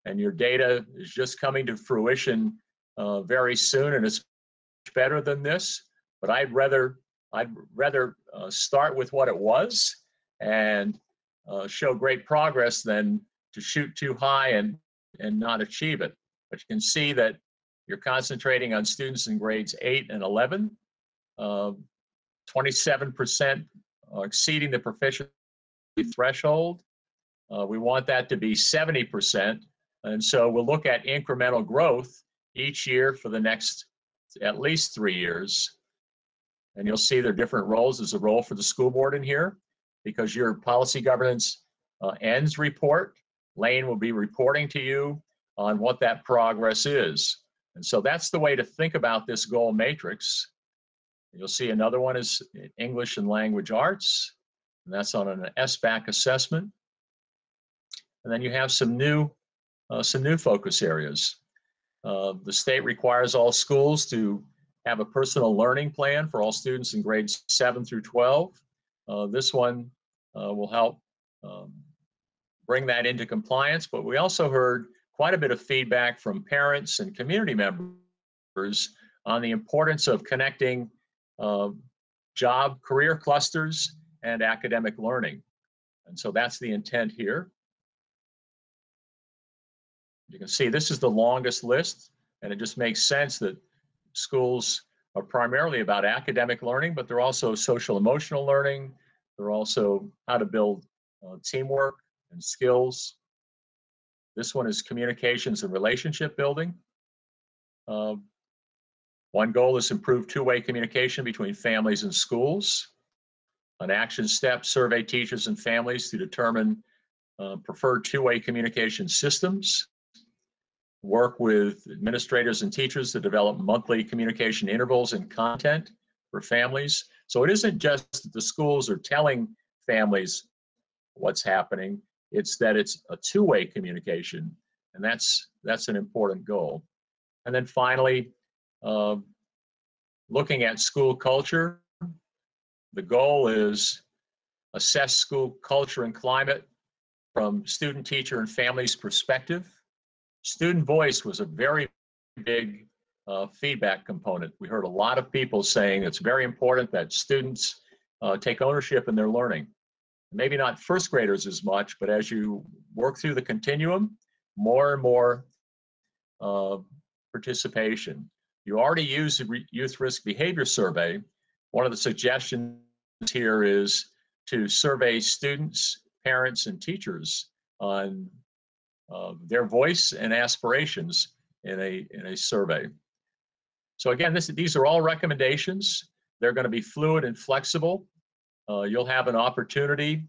and your data is just coming to fruition uh, very soon, and it's much better than this. But I'd rather I'd rather uh, start with what it was and uh, show great progress than to shoot too high and and not achieve it. But you can see that you're concentrating on students in grades 8 and 11. Uh, 27% exceeding the proficiency threshold. Uh, we want that to be 70%. And so we'll look at incremental growth each year for the next at least three years. And you'll see there are different roles. There's a role for the school board in here because your policy governance uh, ends report. Lane will be reporting to you on what that progress is. And so that's the way to think about this goal matrix. You'll see another one is English and language arts, and that's on an SBAC assessment. And then you have some new, uh, some new focus areas. Uh, the state requires all schools to have a personal learning plan for all students in grades 7 through 12. Uh, this one uh, will help um, bring that into compliance, but we also heard quite a bit of feedback from parents and community members on the importance of connecting uh, job career clusters and academic learning. And so that's the intent here. You can see this is the longest list, and it just makes sense that schools are primarily about academic learning, but they're also social emotional learning. They're also how to build uh, teamwork and skills. This one is communications and relationship building. Uh, one goal is improve two-way communication between families and schools. An action step, survey teachers and families to determine uh, preferred two-way communication systems. Work with administrators and teachers to develop monthly communication intervals and content for families. So it isn't just that the schools are telling families what's happening, it's that it's a two-way communication, and that's that's an important goal. And then finally, uh, looking at school culture, the goal is assess school culture and climate from student, teacher, and family's perspective. Student voice was a very big uh, feedback component. We heard a lot of people saying it's very important that students uh, take ownership in their learning. Maybe not first graders as much, but as you work through the continuum, more and more uh, participation. You already use the Youth Risk Behavior Survey. One of the suggestions here is to survey students, parents, and teachers on uh, their voice and aspirations in a, in a survey. So again, this, these are all recommendations. They're going to be fluid and flexible. Uh, you'll have an opportunity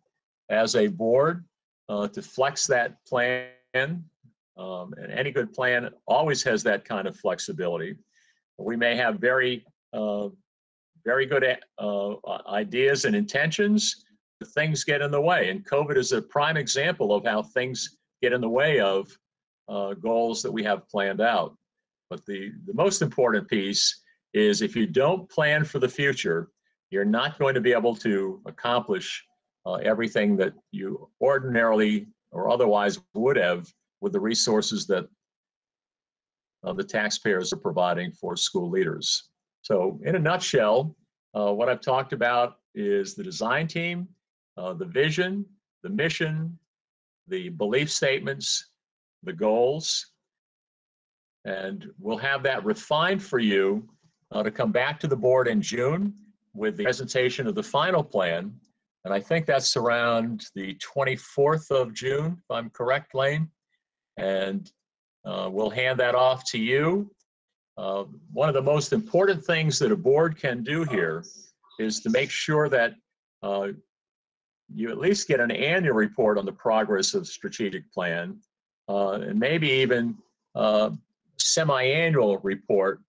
as a board uh, to flex that plan. Um, and any good plan always has that kind of flexibility. We may have very, uh, very good uh, ideas and intentions. Things get in the way, and COVID is a prime example of how things get in the way of uh, goals that we have planned out. But the, the most important piece is if you don't plan for the future, you're not going to be able to accomplish uh, everything that you ordinarily or otherwise would have with the resources that uh, the taxpayers are providing for school leaders. So in a nutshell, uh, what I've talked about is the design team, uh, the vision, the mission, the belief statements, the goals, and we'll have that refined for you uh, to come back to the board in June with the presentation of the final plan. And I think that's around the 24th of June, if I'm correct, Lane. And uh, we'll hand that off to you. Uh, one of the most important things that a board can do here is to make sure that uh, you at least get an annual report on the progress of strategic plan uh, and maybe even uh, semi-annual report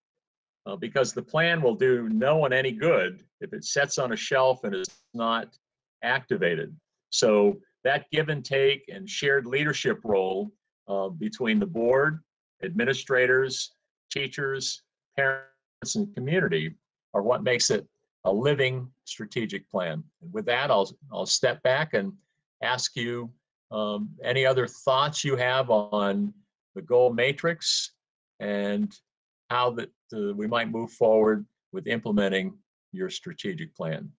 uh, because the plan will do no one any good if it sets on a shelf and is not activated. So that give and take and shared leadership role uh, between the board, administrators, teachers, parents, and community are what makes it a living strategic plan. And with that, I'll, I'll step back and ask you um, any other thoughts you have on the goal matrix and how that uh, we might move forward with implementing your strategic plan.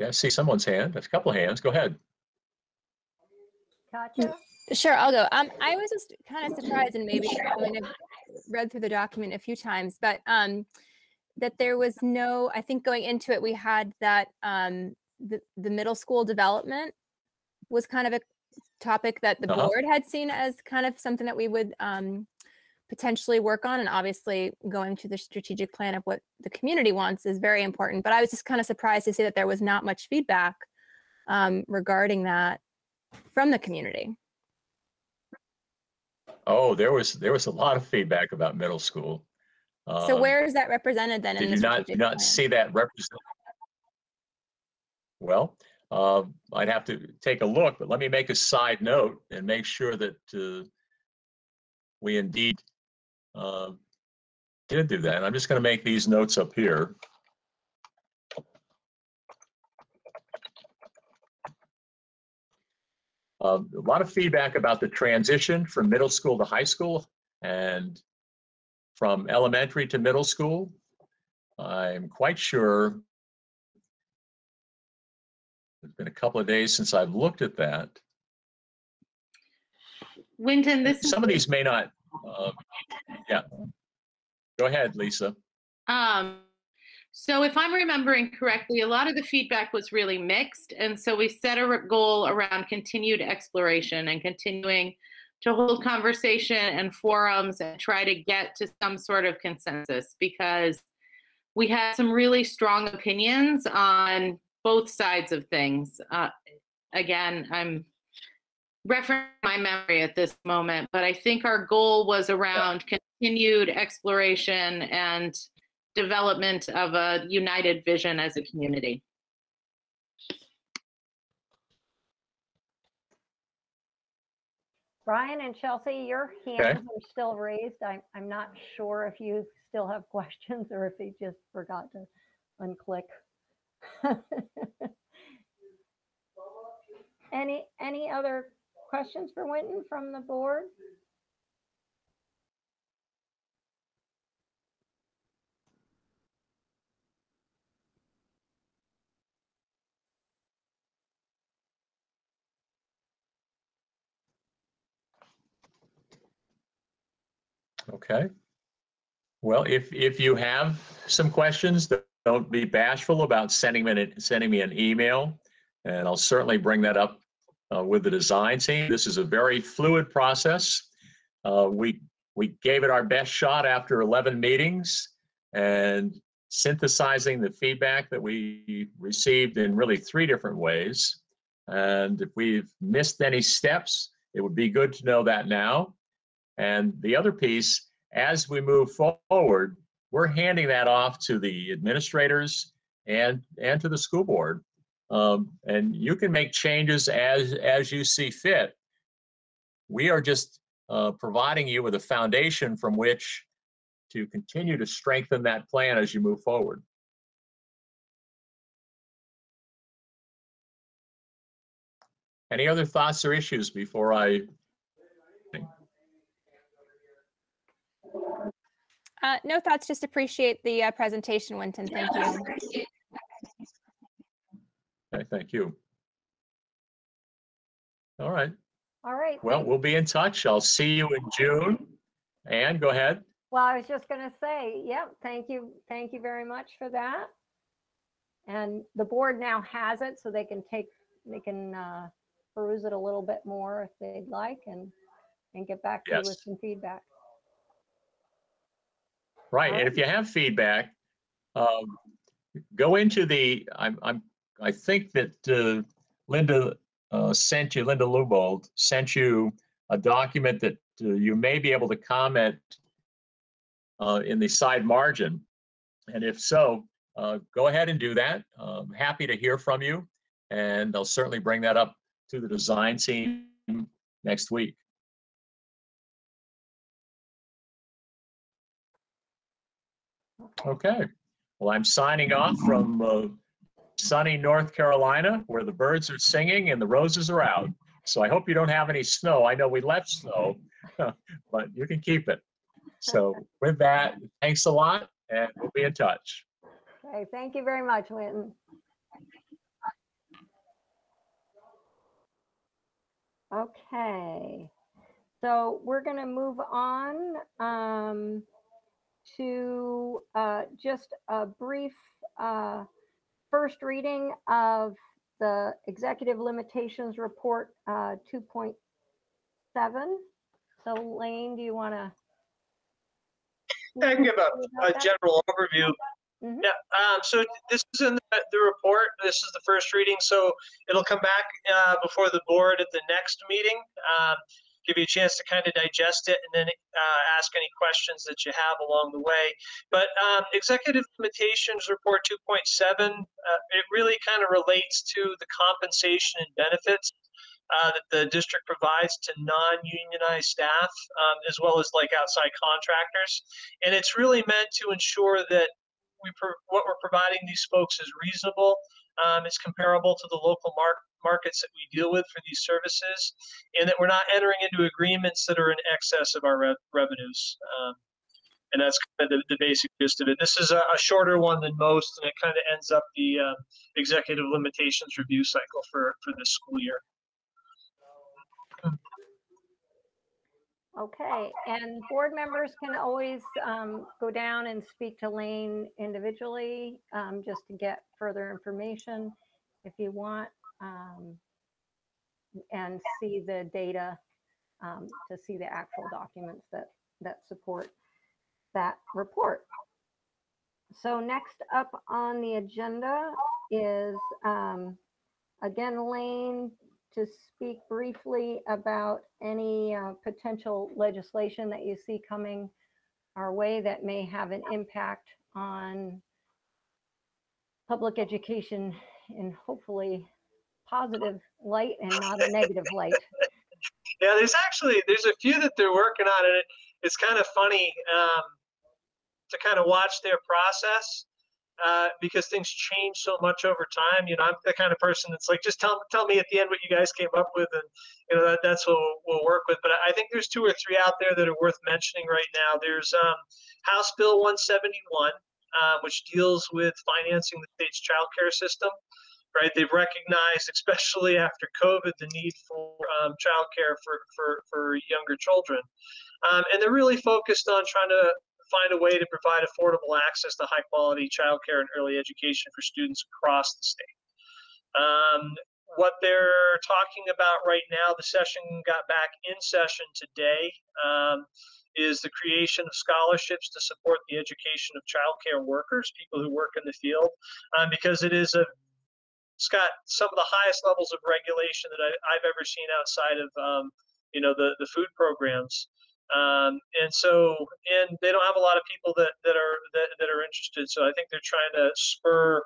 I see someone's hand. There's a couple of hands. Go ahead. Katja? Sure, I'll go. Um, I was just kind of surprised, and maybe I mean, I've read through the document a few times, but um, that there was no. I think going into it, we had that um, the the middle school development was kind of a topic that the Uh-huh. board had seen as kind of something that we would um, potentially work on, and obviously going to the strategic plan of what the community wants is very important. But I was just kind of surprised to see that there was not much feedback um, regarding that from the community. Oh, there was there was a lot of feedback about middle school. So Um, where is that represented then in Did you not, did not see that represent? Well, uh, I'd have to take a look, but let me make a side note and make sure that uh, we indeed uh, did do that. And I'm just going to make these notes up here. Uh, a lot of feedback about the transition from middle school to high school and from elementary to middle school. I'm quite sure it's been a couple of days since I've looked at that. Winton, this is Some of these may not, uh, yeah. Go ahead, Lisa. Um, so if I'm remembering correctly, a lot of the feedback was really mixed. And so we set a goal around continued exploration and continuing to hold conversation and forums and try to get to some sort of consensus because we had some really strong opinions on both sides of things. Uh, again, I'm referencing my memory at this moment, but I think our goal was around continued exploration and development of a united vision as a community. Brian and Chelsea, your hands are still raised. I'm, I'm not sure if you still have questions or if they just forgot to unclick. Any, any other questions for Winton from the board? Okay. Well, if, if you have some questions, don't be bashful about sending me, an- sending me an email. And I'll certainly bring that up uh, with the design team. This is a very fluid process. Uh, We, we gave it our best shot after 11 meetings and synthesizing the feedback that we received in really three different ways. And if we've missed any steps, it would be good to know that now. And the other piece, as we move forward, we're handing that off to the administrators and, and to the school board. Um, and you can make changes as, as you see fit. We are just uh, providing you with a foundation from which to continue to strengthen that plan as you move forward. Any other thoughts or issues before I Uh, no thoughts, just appreciate the uh, presentation, Winton. Thank you. Okay, thank you. All right. All right. Well, thank- we'll be in touch. I'll see you in June. Ann, go ahead. Well, I was just gonna say, yep, thank you, thank you very much for that. And the board now has it, so they can take, they can uh, peruse it a little bit more if they'd like and, and get back to you with Yes. some feedback. Right, and if you have feedback, um, go into the, I'm, I'm, I think that uh, Linda uh, sent you, Linda Lubold sent you a document that uh, you may be able to comment uh, in the side margin. And if so, uh, go ahead and do that. Um, Happy to hear from you, and I'll certainly bring that up to the design team next week. Okay, well, I'm signing off from uh, sunny North Carolina where the birds are singing and the roses are out. So I hope you don't have any snow. I know we left snow, but you can keep it. So with that, thanks a lot and we'll be in touch. Okay, thank you very much, Winton. Okay, so we're gonna move on um, to uh, just a brief uh, first reading of the Executive Limitations Report uh, 2.7. So Lane, do you want to? I can give a, a general overview. Mhm. Yeah, um, so this is in the, the report. This is the first reading, so it'll come back uh, before the board at the next meeting. Um, give you a chance to kind of digest it and then uh, ask any questions that you have along the way. But um, Executive Limitations Report 2.7, uh, it really kind of relates to the compensation and benefits uh, that the district provides to non-unionized staff, um, as well as like outside contractors. And it's really meant to ensure that we what we're providing these folks is reasonable. Um, it's comparable to the local mar- markets that we deal with for these services, and that we're not entering into agreements that are in excess of our rev- revenues. Um, and that's kind of the, the basic gist of it. This is a, a shorter one than most, and it kind of ends up the uh, executive limitations review cycle for for this school year. Okay, and board members can always um, go down and speak to Lane individually, um, just to get further information if you want. Um, And see the data um, to see the actual documents that, that support that report. So next up on the agenda is, um, again, Lane, to speak briefly about any uh, potential legislation that you see coming our way that may have an impact on public education and hopefully positive light and not a negative light. Yeah, there's actually there's a few that they're working on, and it, it's kind of funny um, to kind of watch their process uh, because things change so much over time. You know, I'm the kind of person that's like, just tell tell me at the end what you guys came up with, and you know that, that's what we'll, we'll work with. But I think there's two or three out there that are worth mentioning right now. There's um, House Bill 171, uh, which deals with financing the state's child care system. Right, they've recognized, especially after COVID, the need for um, childcare for, for, for younger children. Um, and they're really focused on trying to find a way to provide affordable access to high quality childcare and early education for students across the state. Um, what they're talking about right now, the session got back in session today, um, is the creation of scholarships to support the education of childcare workers, people who work in the field, um, because it is a it's got some of the highest levels of regulation that I, have ever seen outside of um, you know the the food programs. Um, and so, and they don't have a lot of people that, that are that, that are interested. So I think they're trying to spur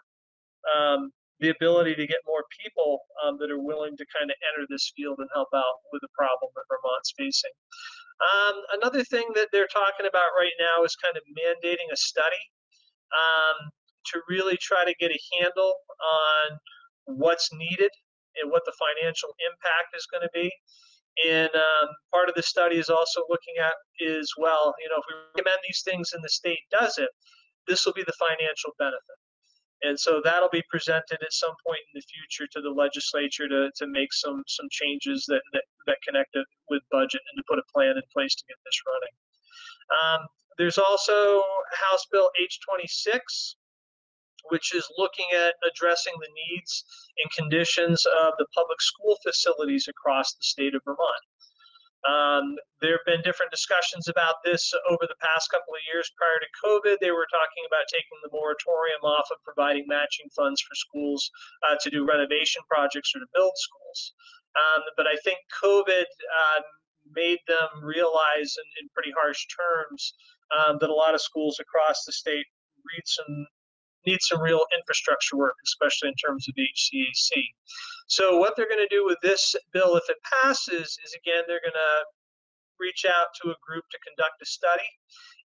um, the ability to get more people um, that are willing to kind of enter this field and help out with the problem that Vermont's facing. Um, another thing that they're talking about right now is kind of mandating a study um, to really try to get a handle on what's needed and what the financial impact is going to be. And um, part of the study is also looking at is well, you know, if we recommend these things and the state does it, this will be the financial benefit. And so that'll be presented at some point in the future to the legislature to, to make some some changes that, that, that connect it with budget and to put a plan in place to get this running. Um, there's also House Bill H26, which is looking at addressing the needs and conditions of the public school facilities across the state of Vermont. Um, there have been different discussions about this over the past couple of years prior to COVID. They were talking about taking the moratorium off of providing matching funds for schools uh, to do renovation projects or to build schools. Um, but I think COVID uh, made them realize in, in pretty harsh terms um, that a lot of schools across the state read some need some real infrastructure work, especially in terms of HVAC. So what they're going to do with this bill, if it passes, is again they're going to reach out to a group to conduct a study.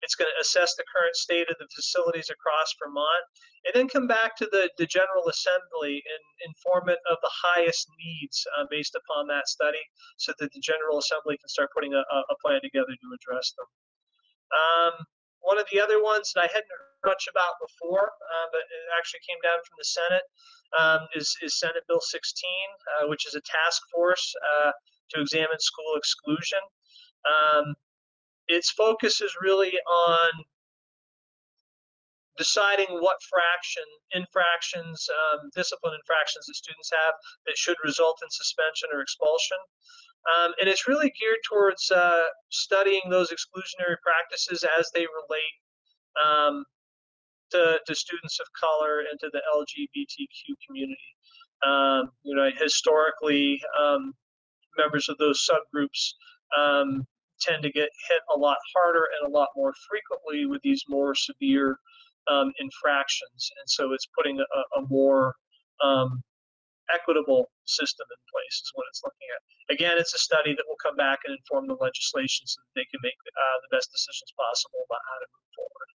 It's going to assess the current state of the facilities across Vermont, and then come back to the, the General Assembly and inform it of the highest needs uh, based upon that study, so that the General Assembly can start putting a, a plan together to address them. Um, one of the other ones that I hadn't heard much about before, uh, but it actually came down from the Senate, um, is, is Senate Bill 16, uh, which is a task force uh, to examine school exclusion. Um, its focus is really on deciding what fraction infractions, um, discipline infractions that students have that should result in suspension or expulsion. Um, and it's really geared towards uh, studying those exclusionary practices as they relate um, to, to, students of color and to the LGBTQ community. Um, you know, historically, um, members of those subgroups um, tend to get hit a lot harder and a lot more frequently with these more severe um, infractions. And so it's putting a, a more equitable system in place is what it's looking at. Again, it's a study that will come back and inform the legislation so that they can make uh, the best decisions possible about how to move forward.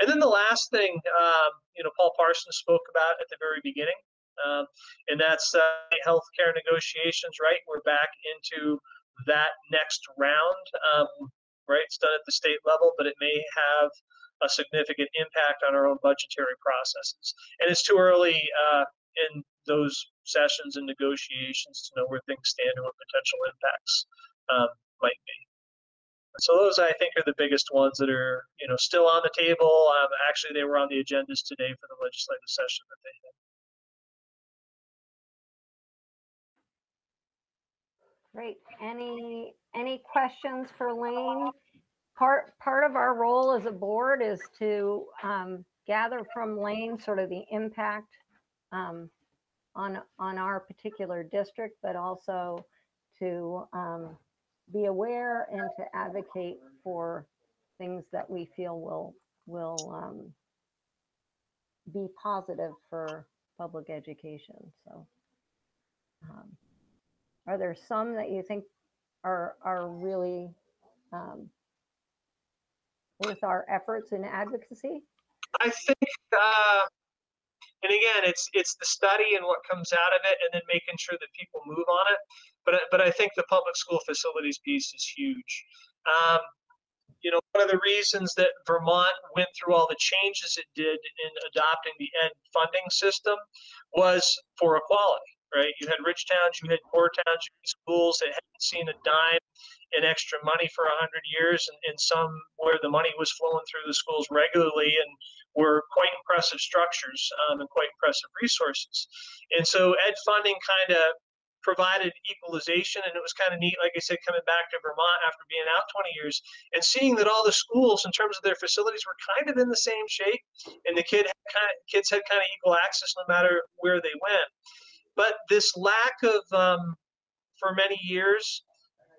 And then the last thing, um, you know, Paul Parsons spoke about at the very beginning, um, and that's uh, healthcare negotiations. Right, we're back into that next round. Um, right, it's done at the state level, but it may have a significant impact on our own budgetary processes. And it's too early uh, in those sessions and negotiations to know where things stand and what potential impacts um, might be. So those I think are the biggest ones that are you know still on the table. Um, actually, they were on the agendas today for the legislative session that they had. Great. Any, any questions for Lane? Part, part of our role as a board is to um, gather from Lane sort of the impact um, on, on our particular district, but also to um, be aware and to advocate for things that we feel will, will um, be positive for public education, so. um, Are there some that you think are, are really um, worth our efforts in advocacy? I think, uh, and again, it's it's the study and what comes out of it, and then making sure that people move on it. But but I think the public school facilities piece is huge. Um, you know, one of the reasons that Vermont went through all the changes it did in adopting the ed funding system was for equality, right? You had rich towns, you had poor towns, you had schools that hadn't seen a dime in extra money for a hundred years, and, and some where the money was flowing through the schools regularly and were quite impressive structures um, and quite impressive resources. And so ed funding kind of provided equalization and it was kind of neat like i said coming back to vermont after being out 20 years and seeing that all the schools in terms of their facilities were kind of in the same shape and the kid had kind of, kids had kind of equal access no matter where they went but this lack of um, for many years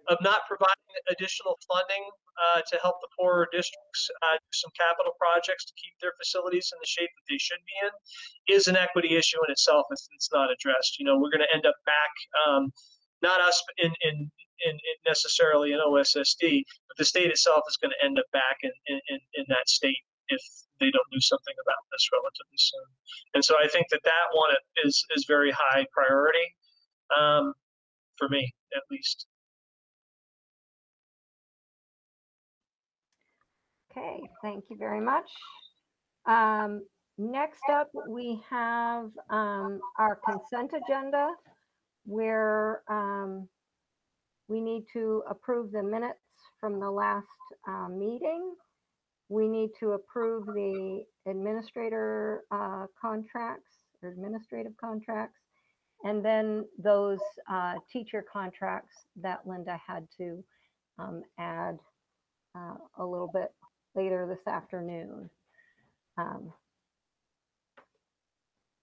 of not providing additional funding uh, to help the poorer districts uh, do some capital projects to keep their facilities in the shape that they should be in is an equity issue in itself if it's not addressed. You know, we're going to end up back, um, not us in, in, in, in necessarily in OSSD, but the state itself is going to end up back in, in, in, that state if they don't do something about this relatively soon. And so I think that that one is, is very high priority um, for me, at least. Okay, thank you very much. Um, Next up, we have um, our consent agenda where um, we need to approve the minutes from the last uh, meeting. We need to approve the administrator uh, contracts or administrative contracts. And then those uh, teacher contracts that Linda had to um, add uh, a little bit later this afternoon. Um,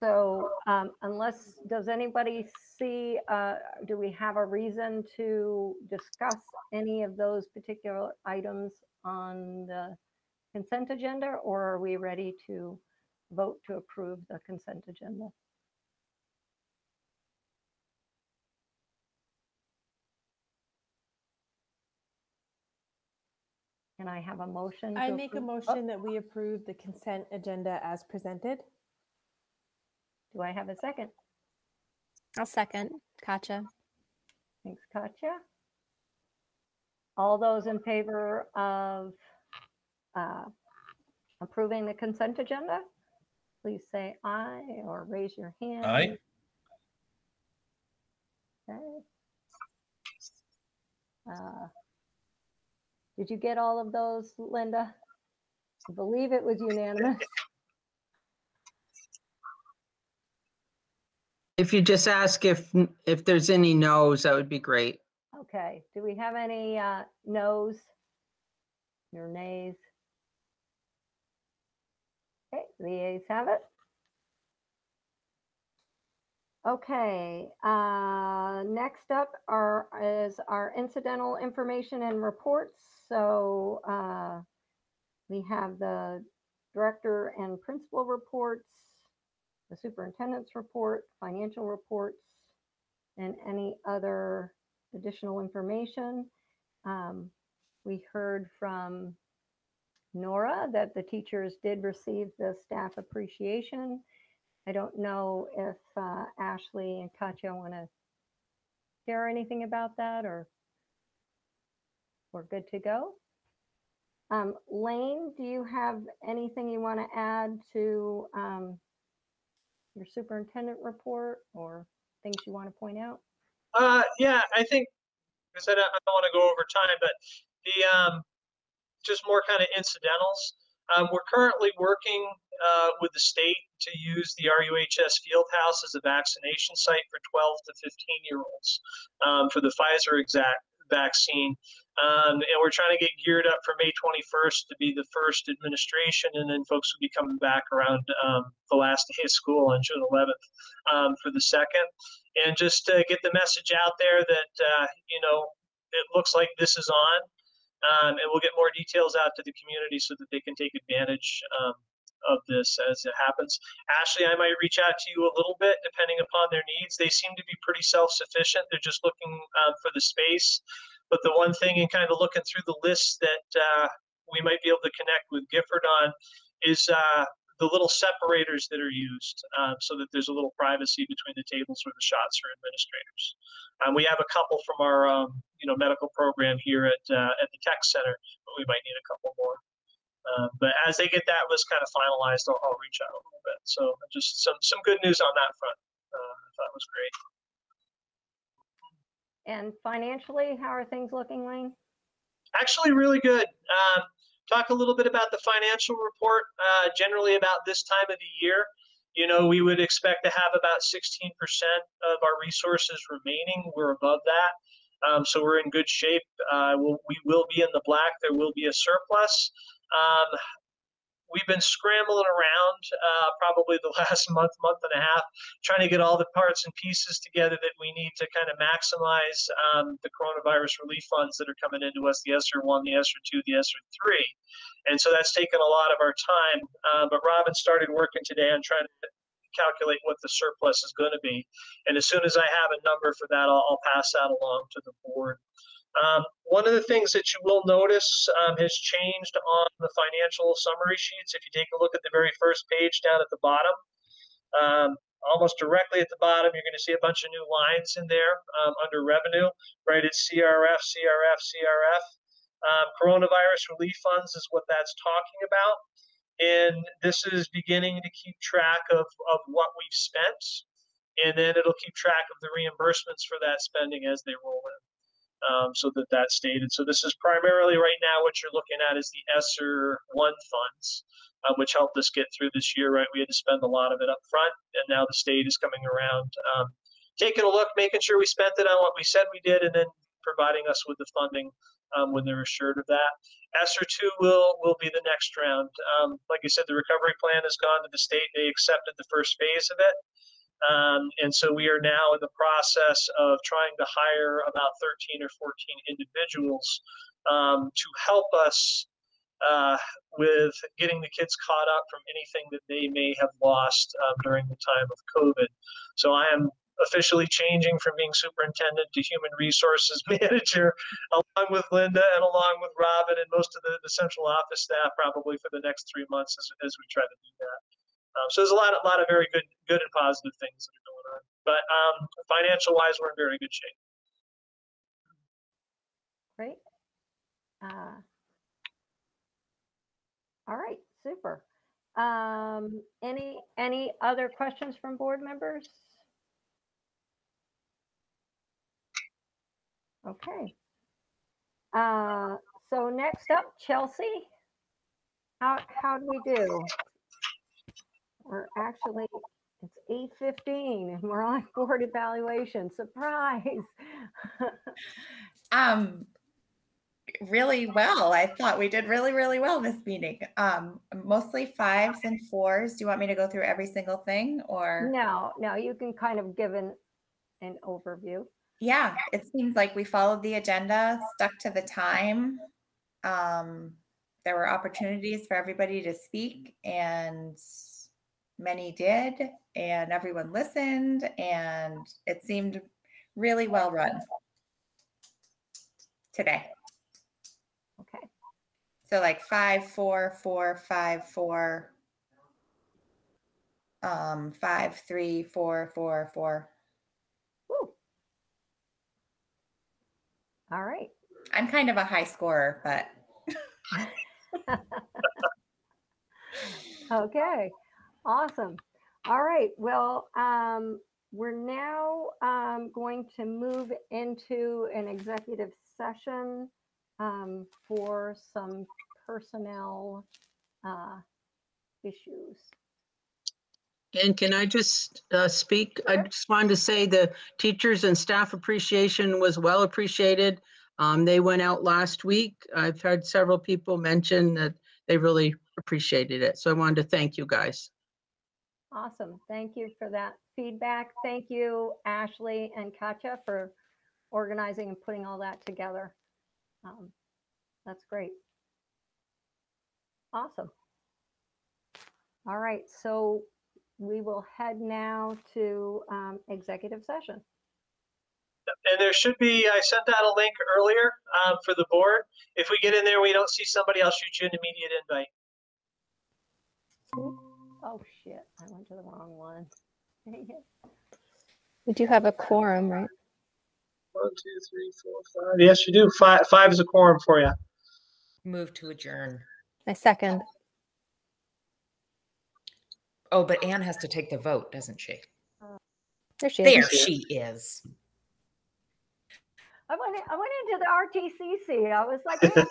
So um, unless, does anybody see, uh, do we have a reason to discuss any of those particular items on the consent agenda? Or are we ready to vote to approve the consent agenda? Can I have a motion? I to make a approve- oh, motion that we approve the consent agenda as presented. Do I have a second? I'll second. Katja. Thanks, Katja. All those in favor of uh, approving the consent agenda, please say aye or raise your hand. Aye. Okay. Uh, Did you get all of those, Linda? I believe it was unanimous. If you just ask if, if there's any no's, that would be great. Okay, do we have any uh, noes? Or nays? Okay, the ayes have it. Okay, uh, next up are, is our incidental information and reports. So uh, we have the director and principal reports, the superintendent's report, financial reports, and any other additional information. Um, we heard from Nora that the teachers did receive the staff appreciation. I don't know if uh, Ashley and Katja want to share anything about that or we're good to go. Um, Lane, do you have anything you want to add to um, your superintendent report or things you want to point out? Uh, yeah, I think, I don't, I don't want to go over time, but the, um, just more kind of incidentals. Um, we're currently working uh, with the state to use the RUHS field house as a vaccination site for 12 to 15 year olds um, for the Pfizer exact vaccine. Um, and we're trying to get geared up for May 21st to be the first administration, and then folks will be coming back around um, the last day of school on June 11th um, for the second. And just uh, get the message out there that, uh, you know, it looks like this is on. Um, and we'll get more details out to the community so that they can take advantage um, of this as it happens. Ashley, I might reach out to you a little bit depending upon their needs. They seem to be pretty self-sufficient. They're just looking um, for the space. But the one thing in kind of looking through the list that uh, we might be able to connect with Gifford on is uh, the little separators that are used um, so that there's a little privacy between the tables where the shots are administrators. Um, we have a couple from our um, you know medical program here at uh, at the tech center, but we might need a couple more. Um, but as they get that list kind of finalized, I'll, I'll, reach out a little bit. So just some some good news on that front. Uh, I thought was great. And financially, how are things looking, Wayne? Actually, really good. Um, talk a little bit about the financial report. Uh, generally, about this time of the year, you know, we would expect to have about 16% of our resources remaining. We're above that. Um, so we're in good shape. Uh, we'll, we will be in the black. There will be a surplus. Um, we've been scrambling around uh, probably the last month, month and a half, trying to get all the parts and pieces together that we need to kind of maximize um, the coronavirus relief funds that are coming into us the ESSER 1, the ESSER 2, the ESSER 3. And so that's taken a lot of our time. Uh, but Robin started working today on trying to calculate what the surplus is going to be. And as soon as I have a number for that, I'll, I'll pass that along to the board. Um, one of the things that you will notice um, has changed on the financial summary sheets. If you take a look at the very first page down at the bottom, um, almost directly at the bottom, you're going to see a bunch of new lines in there um, under revenue, right? It's CRF, CRF, CRF. Um, coronavirus relief funds is what that's talking about. And this is beginning to keep track of, of what we've spent. And then it'll keep track of the reimbursements for that spending as they roll in um, so that that's stated. So this is primarily right now what you're looking at is the ESSER one funds, uh, which helped us get through this year. Right, we had to spend a lot of it up front, and now the state is coming around, um, taking a look, making sure we spent it on what we said we did, and then providing us with the funding um, when they're assured of that. ESSER two will will be the next round. Um, like I said, the recovery plan has gone to the state. They accepted the first phase of it. Um, and so we are now in the process of trying to hire about 13 or 14 individuals um, to help us uh, with getting the kids caught up from anything that they may have lost um, during the time of COVID. So I am officially changing from being superintendent to human resources manager, along with Linda and along with Robin and most of the, the central office staff, probably for the next three months as, as we try to do that. Um, so there's a lot, a lot of very good, good and positive things that are going on. But um, financial wise, we're in very good shape. Great. Uh, all right, super. Um, any any other questions from board members? Okay. Uh, so next up, Chelsea. How how do we do? We're actually, it's eight fifteen and we're on board evaluation. Surprise. um, really well. I thought we did really, really well this meeting. Um, mostly fives and fours. Do you want me to go through every single thing or? No, no, you can kind of give an, an overview. Yeah, it seems like we followed the agenda, stuck to the time. Um, there were opportunities for everybody to speak and many did, and everyone listened, and it seemed really well run today. Okay. So like five, four, four, five, four, um, five, three, four, four, four. Woo. All right. I'm kind of a high scorer, but. okay. Awesome. All right. Well, um, we're now um, going to move into an executive session um, for some personnel uh, issues. And can I just uh, speak? I just wanted to say the teachers and staff appreciation was well appreciated. Um, They went out last week. I've had several people mention that they really appreciated it. So I wanted to thank you guys. Awesome. Thank you for that feedback. Thank you, Ashley and Katja, for organizing and putting all that together. Um, That's great. Awesome. All right, so we will head now to um, executive session. And there should be, I sent out a link earlier um, for the board. If we get in there, we don't see somebody, I'll shoot you an immediate invite. Oh, I went to the wrong one. We do have a quorum, right? One, two, three, four, five. Yes, you do. Five, five is a quorum for you. Move to adjourn. I second. Oh, but Anne has to take the vote, doesn't she? There she There is. she is. I went, I went into the RTCC. I was like, hey,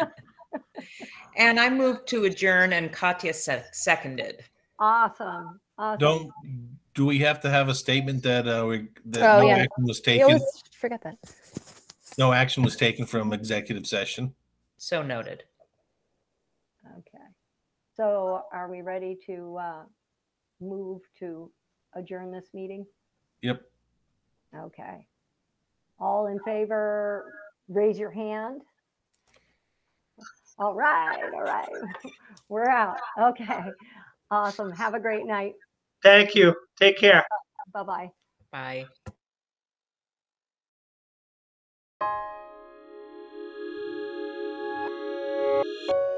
guys. And I moved to adjourn and Katja se- seconded. Awesome. awesome. Don't, do we have to have a statement that, uh, we, that Oh, no yeah. action was We taken? always forget that. No action was taken from executive session? So noted. Okay. So are we ready to uh, move to adjourn this meeting? Yep. Okay. All in favor, raise your hand. All right, all right. We're out. Okay. Awesome. Have a great night. Thank you. Take care. Bye-bye. Bye. Bye.